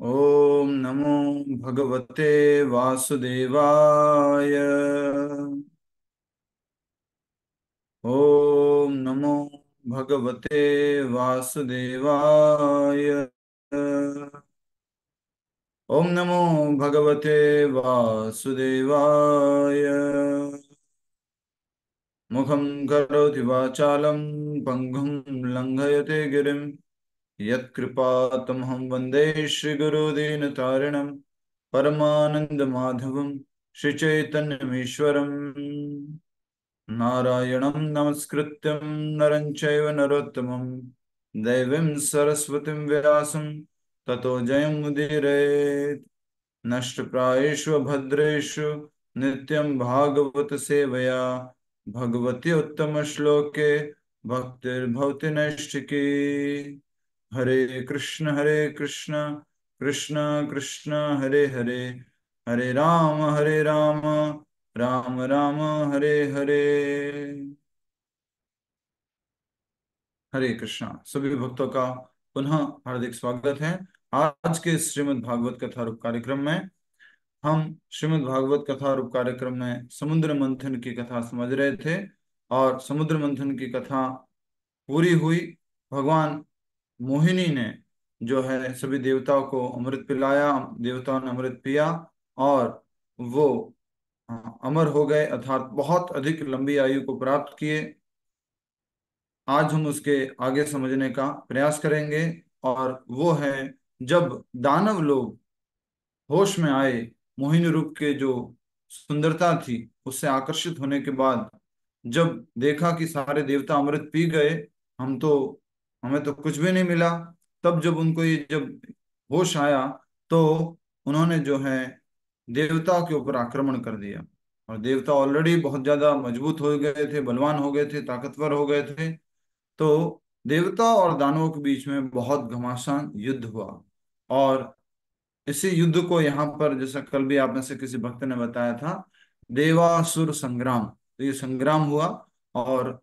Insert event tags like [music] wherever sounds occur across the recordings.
ओम नमो भगवते वासुदेवाय। ओम नमो भगवते वासुदेवाय। ओम नमो भगवते वासुदेवाय। मुखं करोति वाचालं, पङ्गुं लङ्घयते गिरिं यत्कृपातमहं वंदे श्रीगुरुदीनतारिणं परमानन्दमाधवं श्रीचैतन्यमीश्वरम् नारायणं नमस्कृत्यं नरं चैव नरोत्तमं, दैवीं सरस्वतीं व्यासं ततो जयमुदीरयेत् नष्टप्रायेषु भद्रेषु नित्यं भागवत सेवया भगवती उत्तम श्लोके भक्तिर्भवति नैष्ठिकी। हरे कृष्ण हरे कृष्ण कृष्ण कृष्ण, हरे हरे हरे राम हरे राम राम राम, हरे हरे। हरे कृष्णा, सभी भक्तों का पुनः हार्दिक स्वागत है। आज के श्रीमद् भागवत कथा रूप कार्यक्रम में हम श्रीमद् भागवत कथा रूप कार्यक्रम में समुद्र मंथन की कथा समझ रहे थे और समुद्र मंथन की कथा पूरी हुई। भगवान मोहिनी ने जो है सभी देवताओं को अमृत पिलाया, देवताओं ने अमृत पिया और वो अमर हो गए, अर्थात बहुत अधिक लंबी आयु को प्राप्त किए। आज हम उसके आगे समझने का प्रयास करेंगे और वो है, जब दानव लोग होश में आए, मोहिनी रूप के जो सुंदरता थी, उससे आकर्षित होने के बाद जब देखा कि सारे देवता अमृत पी गए, हम तो हमें तो कुछ भी नहीं मिला। तब जब उनको ये जब होश आया तो उन्होंने जो है देवता के ऊपर आक्रमण कर दिया। और देवता ऑलरेडी बहुत ज़्यादा मज़बूत हो गए थे, बलवान हो गए थे, ताकतवर हो गए थे। तो देवता और दानवों के बीच में बहुत घमासान युद्ध हुआ। और इसी युद्ध को यहाँ पर जैसा कल भी आप में से किसी भक्त ने बताया था, देवासुर संग्राम। तो ये संग्राम हुआ और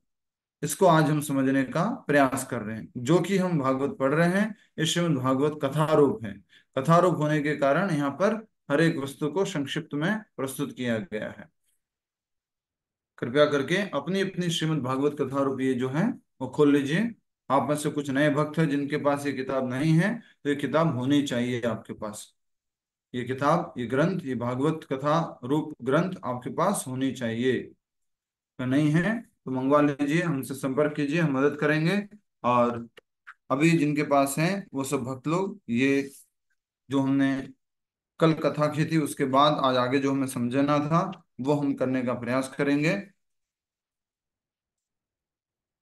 इसको आज हम समझने का प्रयास कर रहे हैं। जो कि हम भागवत पढ़ रहे हैं, ये श्रीमद भागवत कथारूप है। कथारूप होने के कारण यहाँ पर हर एक वस्तु को संक्षिप्त में प्रस्तुत किया गया है। कृपया करके अपनी अपनी श्रीमद भागवत कथा रूप ये जो है, वो खोल लीजिए। आप में से कुछ नए भक्त हैं जिनके पास ये किताब नहीं है तो ये किताब होनी चाहिए आपके पास। ये किताब, ये ग्रंथ, ये भागवत कथा रूप ग्रंथ आपके पास होनी चाहिए। नहीं है तो मंगवा लीजिए, हमसे संपर्क कीजिए, हम मदद करेंगे। और अभी जिनके पास है, वो सब भक्त लोग, ये जो हमने कल कथा की थी, उसके बाद आज आगे जो हमें समझना था, वो हम करने का प्रयास करेंगे।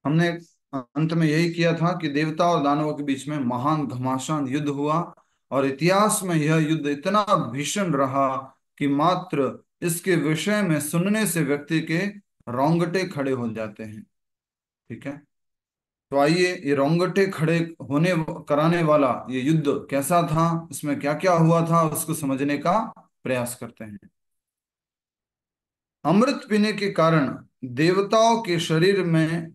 हमने अंत में यही किया था कि देवता और दानवों के बीच में महान घमासान युद्ध हुआ, और इतिहास में यह युद्ध इतना भीषण रहा कि मात्र इसके विषय में सुनने से व्यक्ति के रोंगटे खड़े हो जाते हैं, ठीक है? तो आइए ये रोंगटे खड़े होने कराने वाला ये युद्ध कैसा था, इसमें क्या क्या हुआ था, उसको समझने का प्रयास करते हैं। अमृत पीने के कारण देवताओं के शरीर में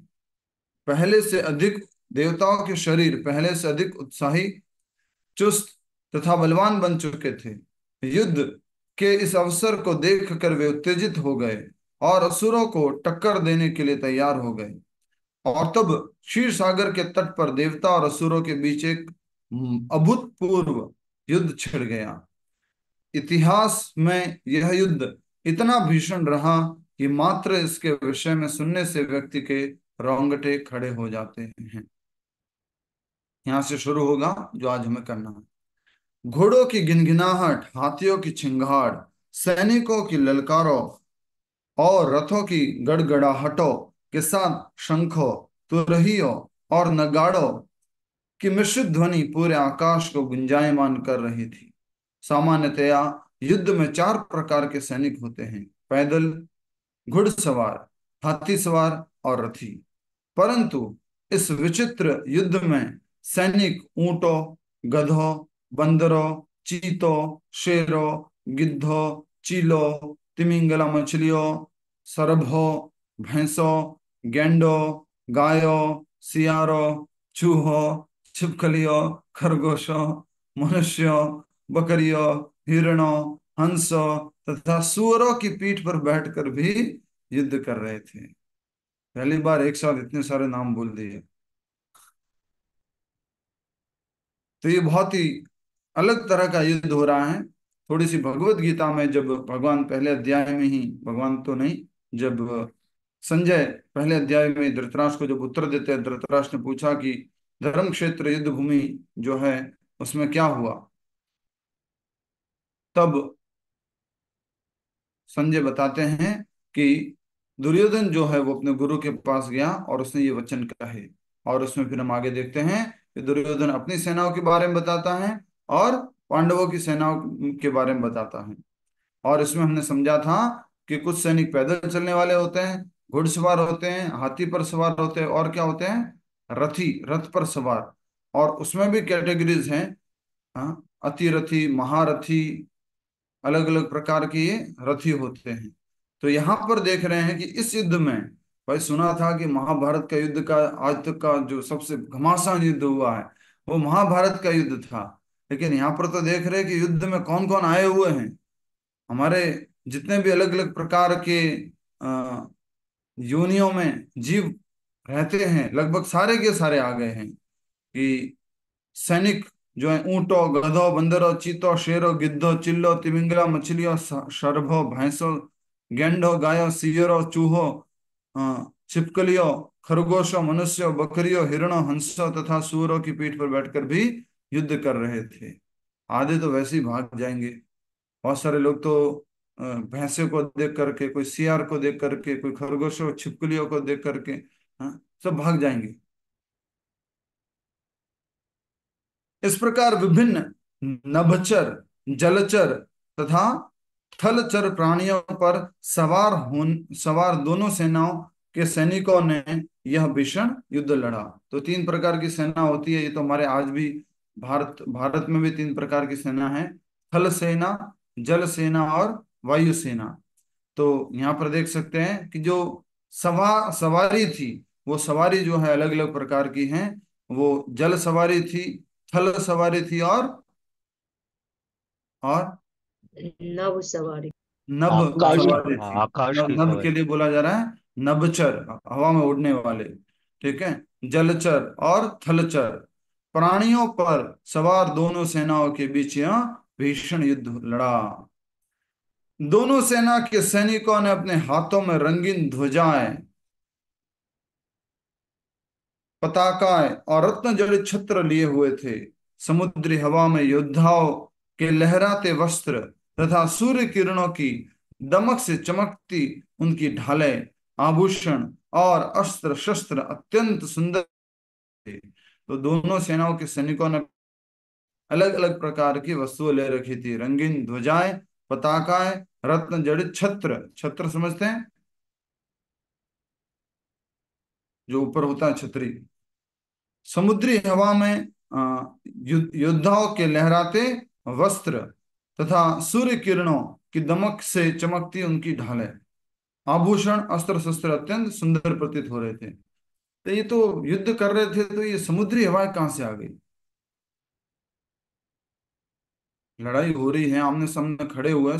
पहले से अधिक, देवताओं के शरीर पहले से अधिक उत्साही, चुस्त तथा बलवान बन चुके थे। युद्ध के इस अवसर को देखकर वे उत्तेजित हो गए। और असुरों को टक्कर देने के लिए तैयार हो गए। और तब क्षीर सागर के तट पर देवता और असुरों के बीच एक अभूतपूर्व युद्ध छिड़ गया। इतिहास में यह युद्ध इतना भीषण रहा कि मात्र इसके विषय में सुनने से व्यक्ति के रोंगटे खड़े हो जाते हैं। यहाँ से शुरू होगा जो आज हमें करना है। घोड़ों की गिनगिनाहट, हाथियों की छिंगाड़, सैनिकों की ललकारों और रथों की गड़गड़ाहटों के साथ शंखों, तुरहियों और नगाड़ों की मिश्रित ध्वनि पूरे आकाश को गुंजायमान कर रही थी। सामान्यतया युद्ध में चार प्रकार के सैनिक होते हैं, पैदल, घुड़सवार हाथी सवार और रथी। परंतु इस विचित्र युद्ध में सैनिक ऊंटों, गधों, बंदरों, चीतों, शेरों, गिद्धों, चीलों तिमिंगला मछलियों सरभो भैंसो, गेंडो, गायो, सियारो, चूहों, छिपकलियों, खरगोशों, मनुष्यों, बकरियों, हिरणों, हंसों तथा सुअरों की पीठ पर बैठकर भी युद्ध कर रहे थे। पहली बार एक साथ इतने सारे नाम बोल दिए। तो ये बहुत ही अलग तरह का युद्ध हो रहा है। थोड़ी सी भगवत गीता में जब भगवान पहले अध्याय में ही, भगवान तो नहीं, जब संजय पहले अध्याय में धृतराष्ट्र को जब उत्तर देते हैं, धृतराष्ट्र ने पूछा कि धर्म क्षेत्र युद्ध भूमि जो है, उसमें क्या हुआ? तब संजय बताते हैं कि दुर्योधन जो है, वो अपने गुरु के पास गया और उसने ये वचन कहे। और उसमें फिर हम आगे देखते हैं कि दुर्योधन अपनी सेनाओं के बारे में बताता है और पांडवों की सेनाओं के बारे में बताता है। और इसमें हमने समझा था कि कुछ सैनिक पैदल चलने वाले होते हैं घुड़सवार होते हैं हाथी पर सवार होते हैं और क्या होते हैं? रथी रथ पर सवार। और उसमें भी कैटेगरीज हैं हाँ, अतिरथी महारथी अलग अलग प्रकार के ये रथी होते हैं। तो यहाँ पर देख रहे हैं कि इस युद्ध में भाई सुना था कि महाभारत का युद्ध का आज तक का जो सबसे घमासान युद्ध हुआ है वो महाभारत का युद्ध था। लेकिन यहाँ पर तो देख रहे हैं कि युद्ध में कौन कौन आए हुए हैं। हमारे जितने भी अलग अलग प्रकार के योनियों में जीव रहते हैं, लगभग सारे के सारे आ गए हैं कि सैनिक जो है, ऊंटो, गधो, बंदरो, चीतो, शेरो, गिद्धो, चिल्लो, तिमिंगला, मछलियों शरभो, भैंसो, गेंडो, गायो, सियरो, चूहो छिपकलियों, खरगोशों, मनुष्यों, बकरियों, हिरणों, हंसों तथा सूरों की पीठ पर बैठकर भी युद्ध कर रहे थे। आधे तो वैसे ही भाग जाएँगे। बहुत सारे लोग तो भैंसे को देख करके, कोई सियार को देख करके, कोई खरगोशों छिपकलियों को देख करके हाँ सब भाग जाएँगे। इस प्रकार विभिन्न नभचर, जलचर तथा थलचर प्राणियों पर सवार होन, सवार दोनों सेनाओं के सैनिकों ने यह भीषण युद्ध लड़ा। तो तीन प्रकार की सेना होती है। ये तो हमारे आज भी भारत भारत में भी तीन प्रकार की सेना है थल सेना जल सेना और वायु सेना। तो यहाँ पर देख सकते हैं कि जो सवा सवारी थी वो सवारी जो है अलग अलग प्रकार की है। वो जल सवारी थी थल सवारी थी और और? नव सवारी। नभ सवारी थी। आकाश नभ के लिए बोला जा रहा है नभचर हवा में उड़ने वाले ठीक है? जलचर और थलचर। प्राणियों पर सवार दोनों सेनाओं के बीच यह भीषण युद्ध लड़ा। दोनों सेना के सैनिकों ने अपने हाथों में रंगीन ध्वजाएँ पताकाएँ और रत्न जड़ित छत्र लिए हुए थे। समुद्री हवा में योद्धाओं के लहराते वस्त्र तथा सूर्य किरणों की दमक से चमकती उनकी ढालें, आभूषण और अस्त्र शस्त्र अत्यंत सुंदर थे। तो दोनों सेनाओं के सैनिकों ने अलग अलग प्रकार की वस्तुएँ ले रखी थी। रंगीन ध्वजाएँ, पताकाएँ, रत्न जड़ित छत्र। छत्र समझते हैं? जो ऊपर होता है छतरी। समुद्री हवा में योद्धाओं के लहराते वस्त्र तथा सूर्य किरणों की दमक से चमकती उनकी ढाले। आभूषण अस्त्र शस्त्र अत्यंत सुंदर प्रतीत हो रहे थे। तो ये तो युद्ध कर रहे थे तो ये समुद्री हवाएँ कहाँ से आ गई? लड़ाई हो रही है आमने सामने खड़े हुए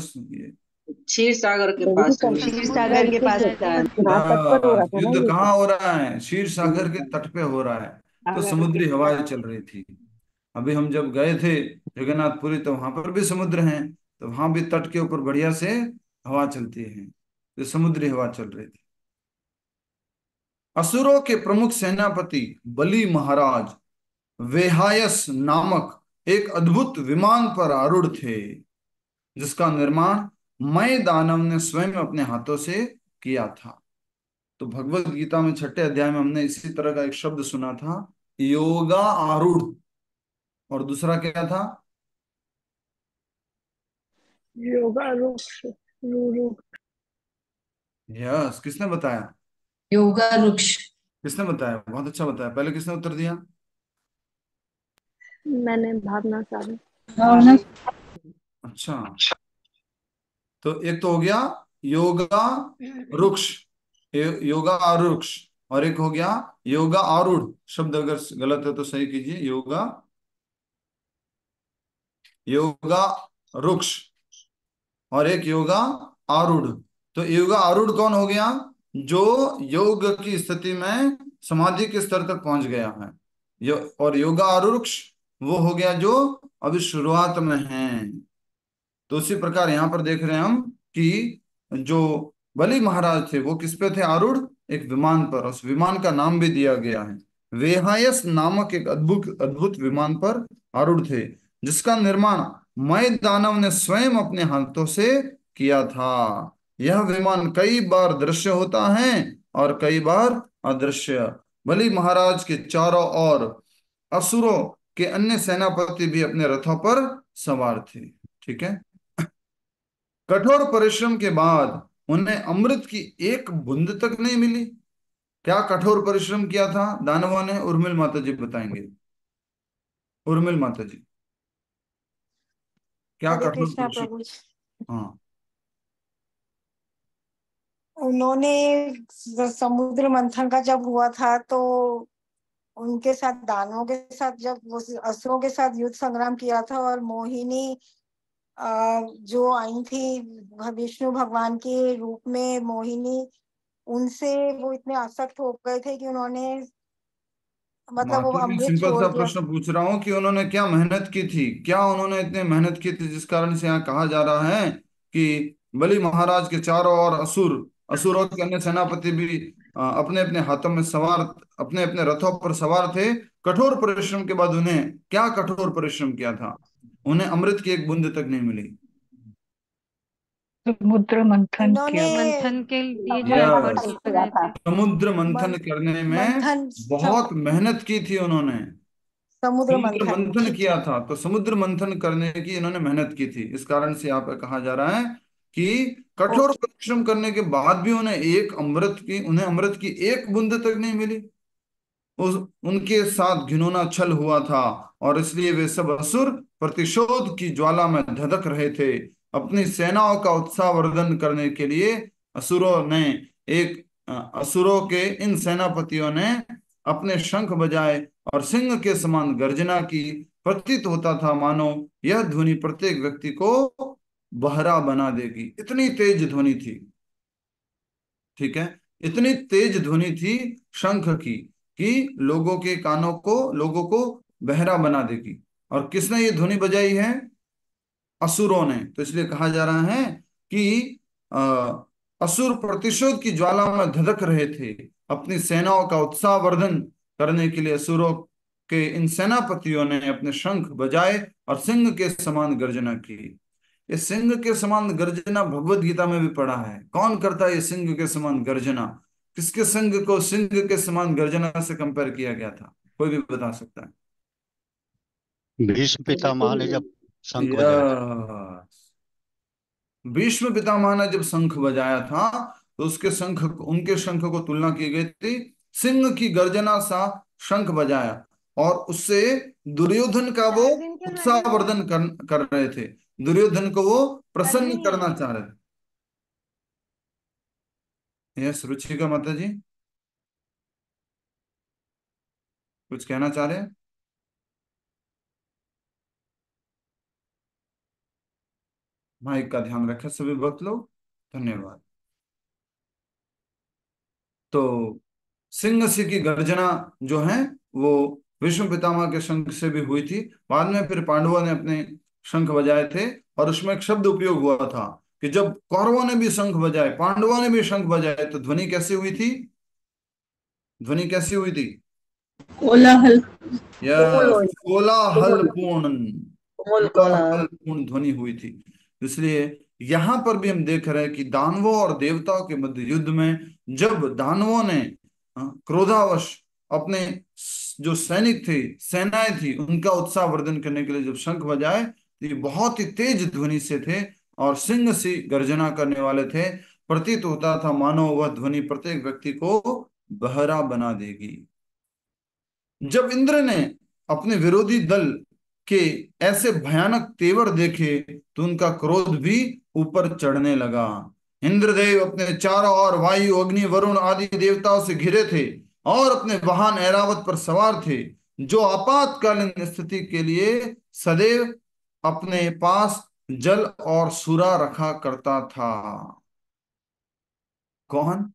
क्षीर सागर के पास। क्षीर सागर के पास युद्ध कहाँ हो रहा है? क्षीर सागर के तट पे हो रहा है। तो समुद्री हवाएँ चल रही थी। अभी हम जब गए थे जगन्नाथपुरी तो वहाँ पर भी समुद्र है तो वहाँ भी तट के ऊपर बढ़िया से हवा चलती है। तो समुद्री हवा चल रही थी। असुरों के प्रमुख सेनापति बलि महाराज वेहायस नामक एक अद्भुत विमान पर आरूढ़ थे जिसका निर्माण मय दानव ने स्वयं अपने हाथों से किया था। तो भगवत गीता में छठे अध्याय में हमने इसी तरह का एक शब्द सुना था योगा आरूढ़। और दूसरा क्या था? योगा यस किसने बताया? योगा वृक्ष। किसने बताया? बहुत अच्छा बताया। पहले किसने उत्तर दिया? मैंने भावना साहब भावना अच्छा। तो एक तो हो गया योगा वृक्ष। योगा वृक्ष। और एक हो गया योगा आरूढ़ शब्द अगर गलत है तो सही कीजिए। योगा योगा रुक्ष और एक योगा आरूढ़ तो योगा आरूढ़ कौन हो गया? जो योग की स्थिति में समाधि के स्तर तक पहुँच गया है। यो, और योगा आरूढ़ वो हो गया जो अभी शुरुआत में है। तो उसी प्रकार यहाँ पर देख रहे हैं हम कि जो बलि महाराज थे वो किस पे थे? आरूढ़ एक विमान पर। उस विमान का नाम भी दिया गया है। वेहायस नामक एक अद्भुत अद्भुत विमान पर आरूढ़ थे जिसका निर्माण मय दानव ने स्वयं अपने हाथों से किया था। यह विमान कई बार दृश्य होता है और कई बार अदृश्य। बलि महाराज के चारों ओर असुरों के अन्य सेनापति भी अपने रथों पर सवार थे। ठीक है? कठोर परिश्रम के बाद उन्हें अमृत की एक बूंद तक नहीं मिली। क्या कठोर परिश्रम किया था? दानवों ने उर्मिल माता जी बताएँगे। उर्मिल माता जी क्या कठोर परिश्रम? हाँ। उन्होंने समुद्र मंथन का जब हुआ था तो उनके साथ दानवों के साथ जब वो असुरों के साथ युद्ध संग्राम किया था और मोहिनी जो आई थी विष्णु भगवान के रूप में मोहिनी उनसे वो इतने आसक्त हो गए थे कि उन्होंने मतलब वो सिंपल सा प्रश्न पूछ रहा हूँ कि उन्होंने क्या मेहनत की थी? क्या उन्होंने इतने मेहनत की थी जिस कारण से यहाँ कहा जा रहा है कि बलि महाराज के चारों ओर असुर असुरों के अन्य सेनापति भी अपने अपने हाथों में सवार अपने अपने रथों पर सवार थे। कठोर परिश्रम के बाद उन्हें क्या कठोर परिश्रम किया था? उन्हें अमृत की एक बूंद तक नहीं मिली। समुद्र मंथन मंथन के लिए समुद्र मंथन करने में बहुत मेहनत की थी उन्होंने। समुद्र मंथन। मंथन किया था। तो समुद्र मंथन करने की इन्होंने मेहनत की थी। इस कारण से यहाँ पे कहा जा रहा है कि कठोर परिश्रम करने के बाद भी उन्हें एक अमृत की, उन्हें अमृत की एक बूंद तक नहीं मिली। उस, उनके साथ घिनौना छल हुआ था और इसलिए वे सब असुर प्रतिशोध की ज्वाला में धधक रहे थे। अपनी सेनाओं का उत्साह वर्धन करने के लिए असुरों ने एक असुरों के इन सेनापतियों ने अपने शंख बजाए और सिंह के समान गर्जना की। प्रतीत होता था, मानो यह ध्वनि प्रत्येक व्यक्ति को बहरा बना देगी। इतनी तेज ध्वनि थी। ठीक है? इतनी तेज ध्वनि थी शंख की कि लोगों के कानों को लोगों को बहरा बना देगी। और किसने ये ध्वनि बजाई है? असुरों ने। तो इसलिए कहा जा रहा है कि अ, असुर प्रतिशोध की ज्वाला में धधक रहे थे। अपनी सेनाओं का उत्साहवर्धन करने के लिए असुरों के इन सेनापतियों ने अपने शंख बजाए और सिंह के समान गर्जना की। ये सिंह के समान गर्जना भगवत गीता में भी पढ़ा है। कौन करता है ये सिंह के समान गर्जना? किसके सिंह को सिंह के समान गर्जना से कंपेयर किया गया था? कोई भी बता सकता है। भीष्म पितामह ने जब शंख बजाया भीष्म पितामह ने जब शंख बजाया था तो उसके शंख उनके शंख को तुलना की गई थी। सिंह की गर्जना सा शंख बजाया और उससे दुर्योधन का वो उत्साहवर्धन कर, कर रहे थे। दुर्योधन को वो प्रसन्न करना चाह रहे थे। यस रुचिका माता जी। कुछ कहना चाह रहे हैं? माइक का ध्यान रखें सभी भक्त लोग। धन्यवाद। तो सिंह सी की गर्जना जो है वो विष्णु पितामह के शंख से भी हुई थी। बाद में फिर पांडवों ने अपने शंख बजाए थे और उसमें एक शब्द उपयोग हुआ था कि जब कौरवों ने भी शंख बजाए पांडवों ने भी शंख बजाए तो ध्वनि कैसी हुई थी? ध्वनि कैसी हुई थी? कोलाहल। कोलाहल। पूर्ण कोलाहल। कोलाहलपूर्ण ध्वनि हुई थी। इसलिए यहाँ पर भी हम देख रहे हैं कि दानवों और देवताओं के मध्य युद्ध में जब दानवों ने क्रोधावश अपने जो सैनिक थे सेनाएँ थी उनका उत्साह वर्धन करने के लिए जब शंख बजाए ये बहुत ही तेज ध्वनि से थे और सिंह सी गर्जना करने वाले थे। प्रतीत होता था, मानो वह ध्वनि प्रत्येक व्यक्ति को बहरा बना देगी। जब इंद्र ने अपने विरोधी दल के ऐसे भयानक तेवर देखे तो उनका क्रोध भी ऊपर चढ़ने लगा। इंद्रदेव अपने चारों ओर वायु, अग्नि, वरुण आदि देवताओं से घिरे थे और अपने वाहन ऐरावत पर सवार थे, जो आपातकालीन स्थिति के लिए सदैव अपने पास जल और सुरा रखा करता था। कौन?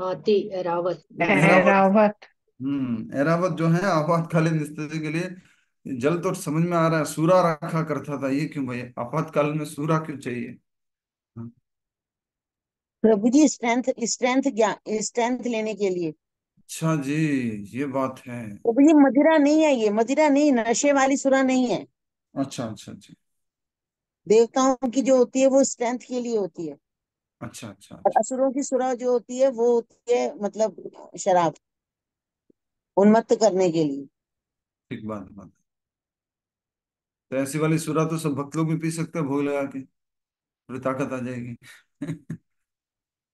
हाथी रावत रावत हम्म ऐरावत जो है आपातकालीन स्थिति के लिए जल तो समझ में आ रहा है सूरा रखा करता था। ये क्यों भाई आपातकालीन में सूरा क्यों चाहिए? प्रभु जी स्ट्रेंथ स्ट्रेंथ ज्ञान स्ट्रेंथ लेने के लिए। अच्छा जी ये बात है। प्रभु जी मदिरा नहीं है ये मदिरा नहीं नशे वाली सुरा नहीं है। अच्छा अच्छा अच्छा देवताओं की जो होती है वो स्ट्रेंथ के लिए होती है। अच्छा अच्छा और असुरों की सुरा जो होती है वो होती है मतलब शराब उन्मत्त करने के लिए। ठीक बात बात। तो ऐसी वाली सुरा तो सब भक्त लोग भी पी सकते हैं भोग लगा के। थोड़ी ताकत आ जाएगी। [laughs]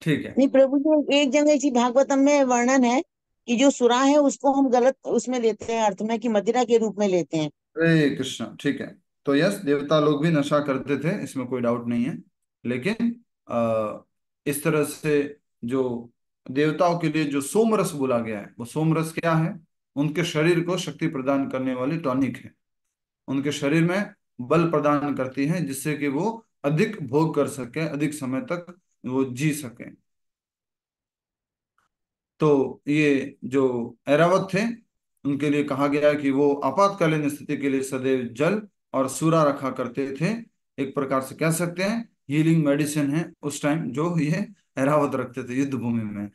ठीक है। नहीं प्रभु जी एक जगह इसी भागवतम में वर्णन है कि जो सुरा है उसको हम गलत उसमें लेते हैं अर्थ में कि मदिरा के रूप में लेते हैं। हरे कृष्ण ठीक है। तो यस देवता लोग भी नशा करते थे इसमें कोई डाउट नहीं है। लेकिन आ, इस तरह से जो देवताओं के लिए जो सोमरस बोला गया है वो सोमरस क्या है? उनके शरीर को शक्ति प्रदान करने वाली टॉनिक है। उनके शरीर में बल प्रदान करती है जिससे कि वो अधिक भोग कर सके अधिक समय तक वो जी सके। तो ये जो ऐरावत थे, उनके लिए कहा गया कि वो आपातकालीन स्थिति के लिए सदैव जल और सूरा रखा करते थे। एक प्रकार से कह सकते हैं हीलिंग मेडिसिन है उस टाइम जो ये ऐरावत रखते थे युद्ध भूमि में।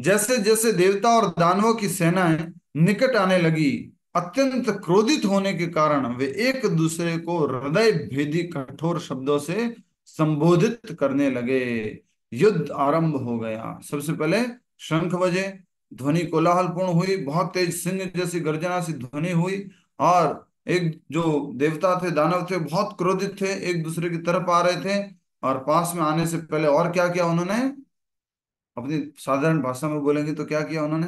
जैसे जैसे देवता और दानवों की सेनाएँ निकट आने लगी, अत्यंत क्रोधित होने के कारण वे एक दूसरे को हृदय भेदी कठोर शब्दों से संबोधित करने लगे। युद्ध आरंभ हो गया। सबसे पहले शंख बजे ध्वनि कोलाहलपूर्ण हुई बहुत तेज सिंह जैसी गर्जना सी ध्वनि हुई और एक जो देवता थे दानव थे बहुत क्रोधित थे एक दूसरे की तरफ़ आ रहे थे और पास में आने से पहले और क्या किया उन्होंने? अपनी साधारण भाषा में बोलेंगे तो क्या किया उन्होंने?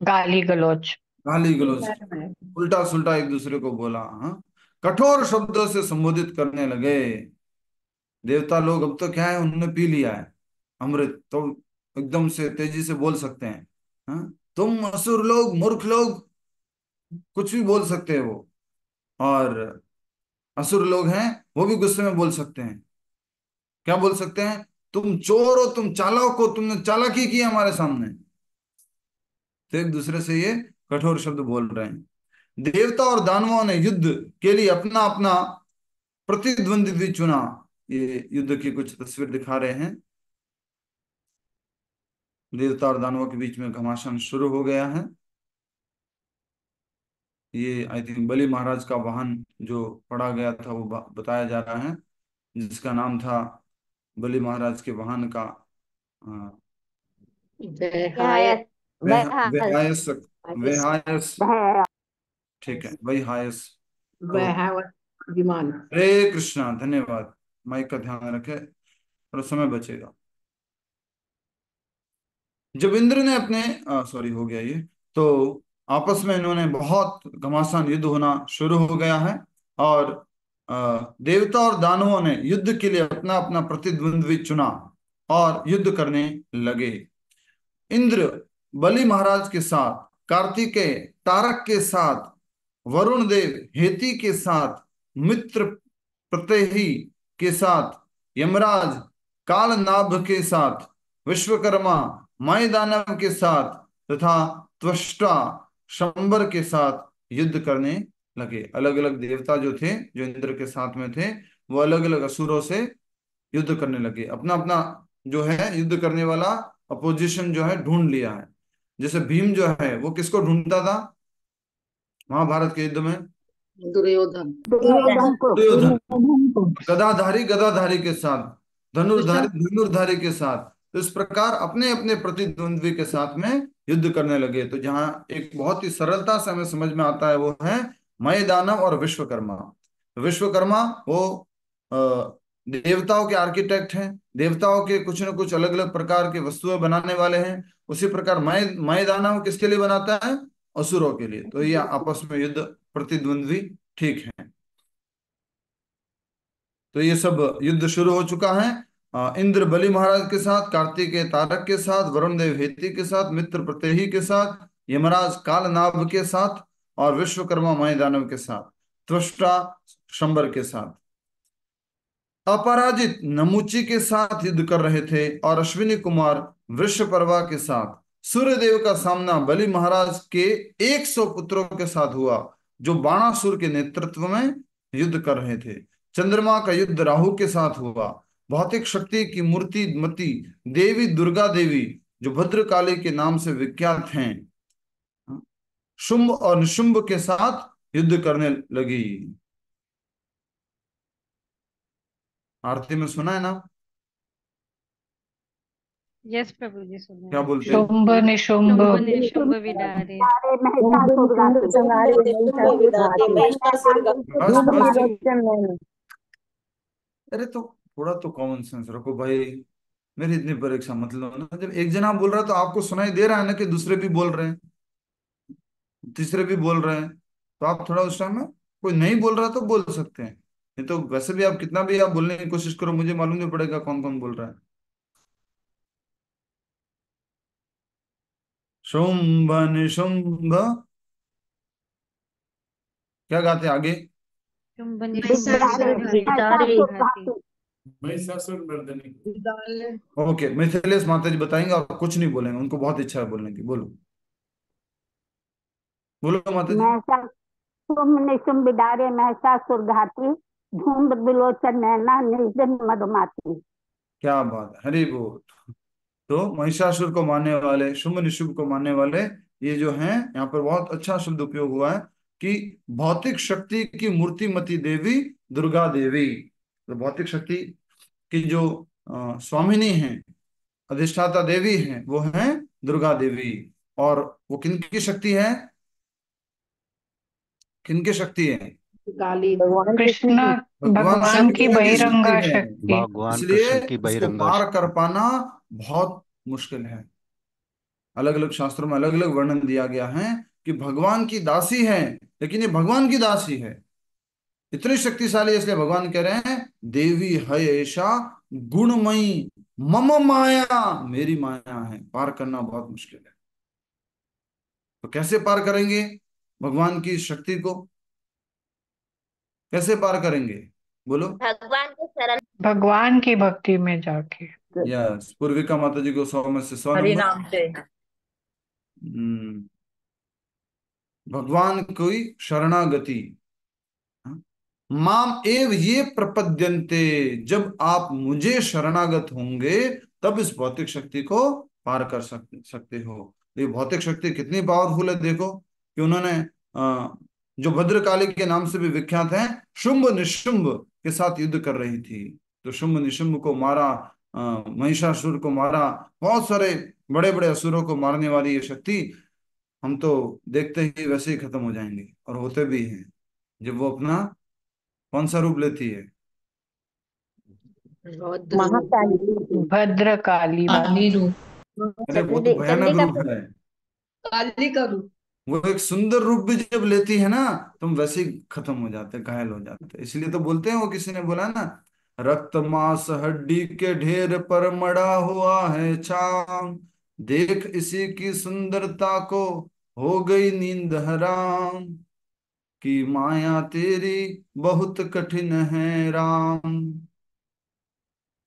गाली गलौज। गाली गलौज। उल्टा सुल्टा एक दूसरे को बोला हाँ। कठोर शब्दों से संबोधित करने लगे। देवता लोग अब तो क्या है उन्होंने पी लिया है। अमृत तो एकदम से तेज़ी से बोल सकते हैं हाँ? तुम असुर लोग, मूर्ख लोग, कुछ भी बोल सकते हैं। वो और असुर लोग हैं, वो भी गुस्से में बोल सकते हैं। क्या बोल सकते हैं? तुम चोर हो, तुम चालक हो, तुमने चालाकी की हमारे सामने। तो एक दूसरे से ये कठोर शब्द बोल रहे हैं। देवता और दानवों ने युद्ध के लिए अपना अपना प्रतिद्वंदी चुना। ये युद्ध की कुछ तस्वीर दिखा रहे हैं। देवता और दानवों के बीच में घमासान शुरू हो गया है। ये आई थिंक बलि महाराज का वाहन जो पड़ा गया था वो बताया जा रहा है जिसका नाम था बलि महाराज के वाहन का ठीक है वही हायस विमान हरे कृष्णा धन्यवाद। माइक का ध्यान रखे और समय बचेगा। जब इंद्र ने अपने सॉरी हो गया ये तो आपस में इन्होंने बहुत घमासान युद्ध होना शुरू हो गया है और देवता और दानवों ने युद्ध के लिए अपना अपना प्रतिद्वंद्वी चुना और युद्ध करने लगे। इंद्र बलि महाराज के साथ कार्तिकेय तारक के साथ, वरुण देव, हेती के साथ, मित्र प्रत्यही के साथ, यमराज, कालनाभ के साथ, विश्वकर्मा माय दानव के साथ तथा त्वष्टा, शंबर के साथ युद्ध करने लगे। अलग अलग देवता जो थे, जो इंद्र के साथ में थे, वो अलग अलग असुरों से युद्ध करने लगे। अपना अपना जो है, युद्ध करने वाला अपोजिशन जो है, ढूंढ लिया है। जैसे भीम जो है, वो किसको ढूंढता था? महाभारत के युद्ध में। दुर्योधन। दुर्योधन गदाधारी गदाधारी के साथ धनुर्धारी धनुर्धारी के साथ। तो इस प्रकार अपने अपने प्रतिद्वंद्वी के साथ में युद्ध करने लगे। तो जहाँ एक बहुत ही सरलता से हमें समझ में आता है वो है मय दानव और विश्वकर्मा। विश्वकर्मा वो देवताओं के आर्किटेक्ट हैं। देवताओं के कुछ न कुछ अलग अलग प्रकार के वस्तुएँ बनाने वाले हैं। उसी प्रकार मय मय दानव किसके लिए बनाता है? असुरों के लिए। तो ये आपस में युद्ध प्रतिद्वंद्वी ठीक है। तो ये सब युद्ध शुरू हो चुका है। इंद्र बलि महाराज के साथ कार्तिकेय तारक के साथ वरुण देव हेती के साथ, मित्र प्रत्यही के साथ, यमराज कालनाभ के साथ और विश्वकर्मा मय दानव के साथ त्वष्टा शंबर के साथ। अपराजित नमुची के साथ युद्ध कर रहे थे और अश्विनी कुमार वृषपर्वा के साथ। सूर्यदेव का सामना बलि महाराज के 100 पुत्रों के साथ हुआ, जो बाणासुर के नेतृत्व में युद्ध कर रहे थे। चंद्रमा का युद्ध राहु के साथ हुआ। भौतिक शक्ति की मूर्ति मती देवी दुर्गा देवी, जो भद्रकाली के नाम से विख्यात हैं, शुंभ और निशुंभ के साथ युद्ध करने लगी। आरती में सुना है ना? यस प्रभु जी सुनो। क्या बोलते हैं? शुंभ निशुंभ शुंभ निशुंभ विदारे। अरे तो थोड़ा तो कॉमन सेंस रखो भाई। मेरी इतनी परीक्षा मत लो ना। जब एक जना बोल रहा है तो आपको सुनाई दे रहा है ना कि दूसरे भी बोल रहे हैं। तीसरे भी बोल रहे हैं। तो आप थोड़ा उस टाइम में कोई नहीं बोल रहा तो बोल सकते हैं। नहीं तो वैसे भी आप कितना भी आप बोलने की कोशिश करो मुझे मालूम नहीं पड़ेगा कौन कौन बोल रहा है। शुंभ। निशुंभ क्या गाते आगे? शुंभ निशुंभ ओके मिथिलेश माता जी बताएँगे और कुछ नहीं बोलेंगे उनको बहुत इच्छा है बोलने की बोलो। बोलो माता जी महसासुर निशुम बिडारे महसासुर घाती झुंड बिलोचन नैना निर्जन मधुमाती। क्या बात हरी बोल। तो महिषासुर को मानने वाले शुंभ निशुंभ को मानने वाले ये जो हैं यहाँ पर बहुत अच्छा शब्द उपयोग हुआ है कि भौतिक शक्ति की मूर्तिमती देवी दुर्गा देवी। तो भौतिक शक्ति की जो अ, स्वामिनी है अधिष्ठाता देवी है वो है दुर्गा देवी। और वो किनकी शक्ति है? किनकी शक्ति है? काली। कृष्ण भगवान की बहिरंगा शक्ति भगवान इसलिए की पार कर पाना बहुत मुश्किल है। अलग अलग शास्त्रों में अलग अलग वर्णन दिया गया है कि भगवान की दासी है लेकिन ये भगवान की दासी है। इतनी शक्तिशाली इसलिए भगवान कह रहे हैं देवी है ऐसा गुणमयी मम माया मेरी माया है। पार करना बहुत मुश्किल है। तो कैसे पार करेंगे भगवान की शक्ति को? कैसे पार करेंगे? बोलो। भगवान के शरण भगवान की भक्ति में जाके। यस पूर्विका माता जी को सौ में से सौ हरि नंबर नाम से हम्म, भगवान कोई शरणागति हाँ? माम एव ये प्रपद्यन्ते जब आप मुझे शरणागत होंगे तब इस भौतिक शक्ति को पार कर सकते सकते हो ये भौतिक शक्ति कितनी पावरफुल है देखो कि उन्होंने जो भद्रकाली के नाम से भी विख्यात है शुंभ निशुंभ के साथ युद्ध कर रही थी तो शुंभ निशुंभ को मारा महिषासुर को मारा। बहुत सारे बड़े बड़े असुरों को मारने वाली ये शक्ति हम तो देखते ही वैसे ही खत्म हो जाएँगे और होते भी हैं जब वो अपना कौन सा रूप लेती है महाकाली भद्र काली काली रूप। अरे वो तो भयानक रूप है। काली का रूप। वो एक सुंदर रूप भी जब लेती है ना तुम वैसे ही खत्म हो जाते घायल हो जाते। इसलिए तो बोलते हैं वो किसी ने बोला ना रक्त मांस हड्डी के ढेर पर मड़ा हुआ है छाम देख इसी की सुंदरता को हो गई नींद हराम। कि माया तेरी बहुत कठिन है राम।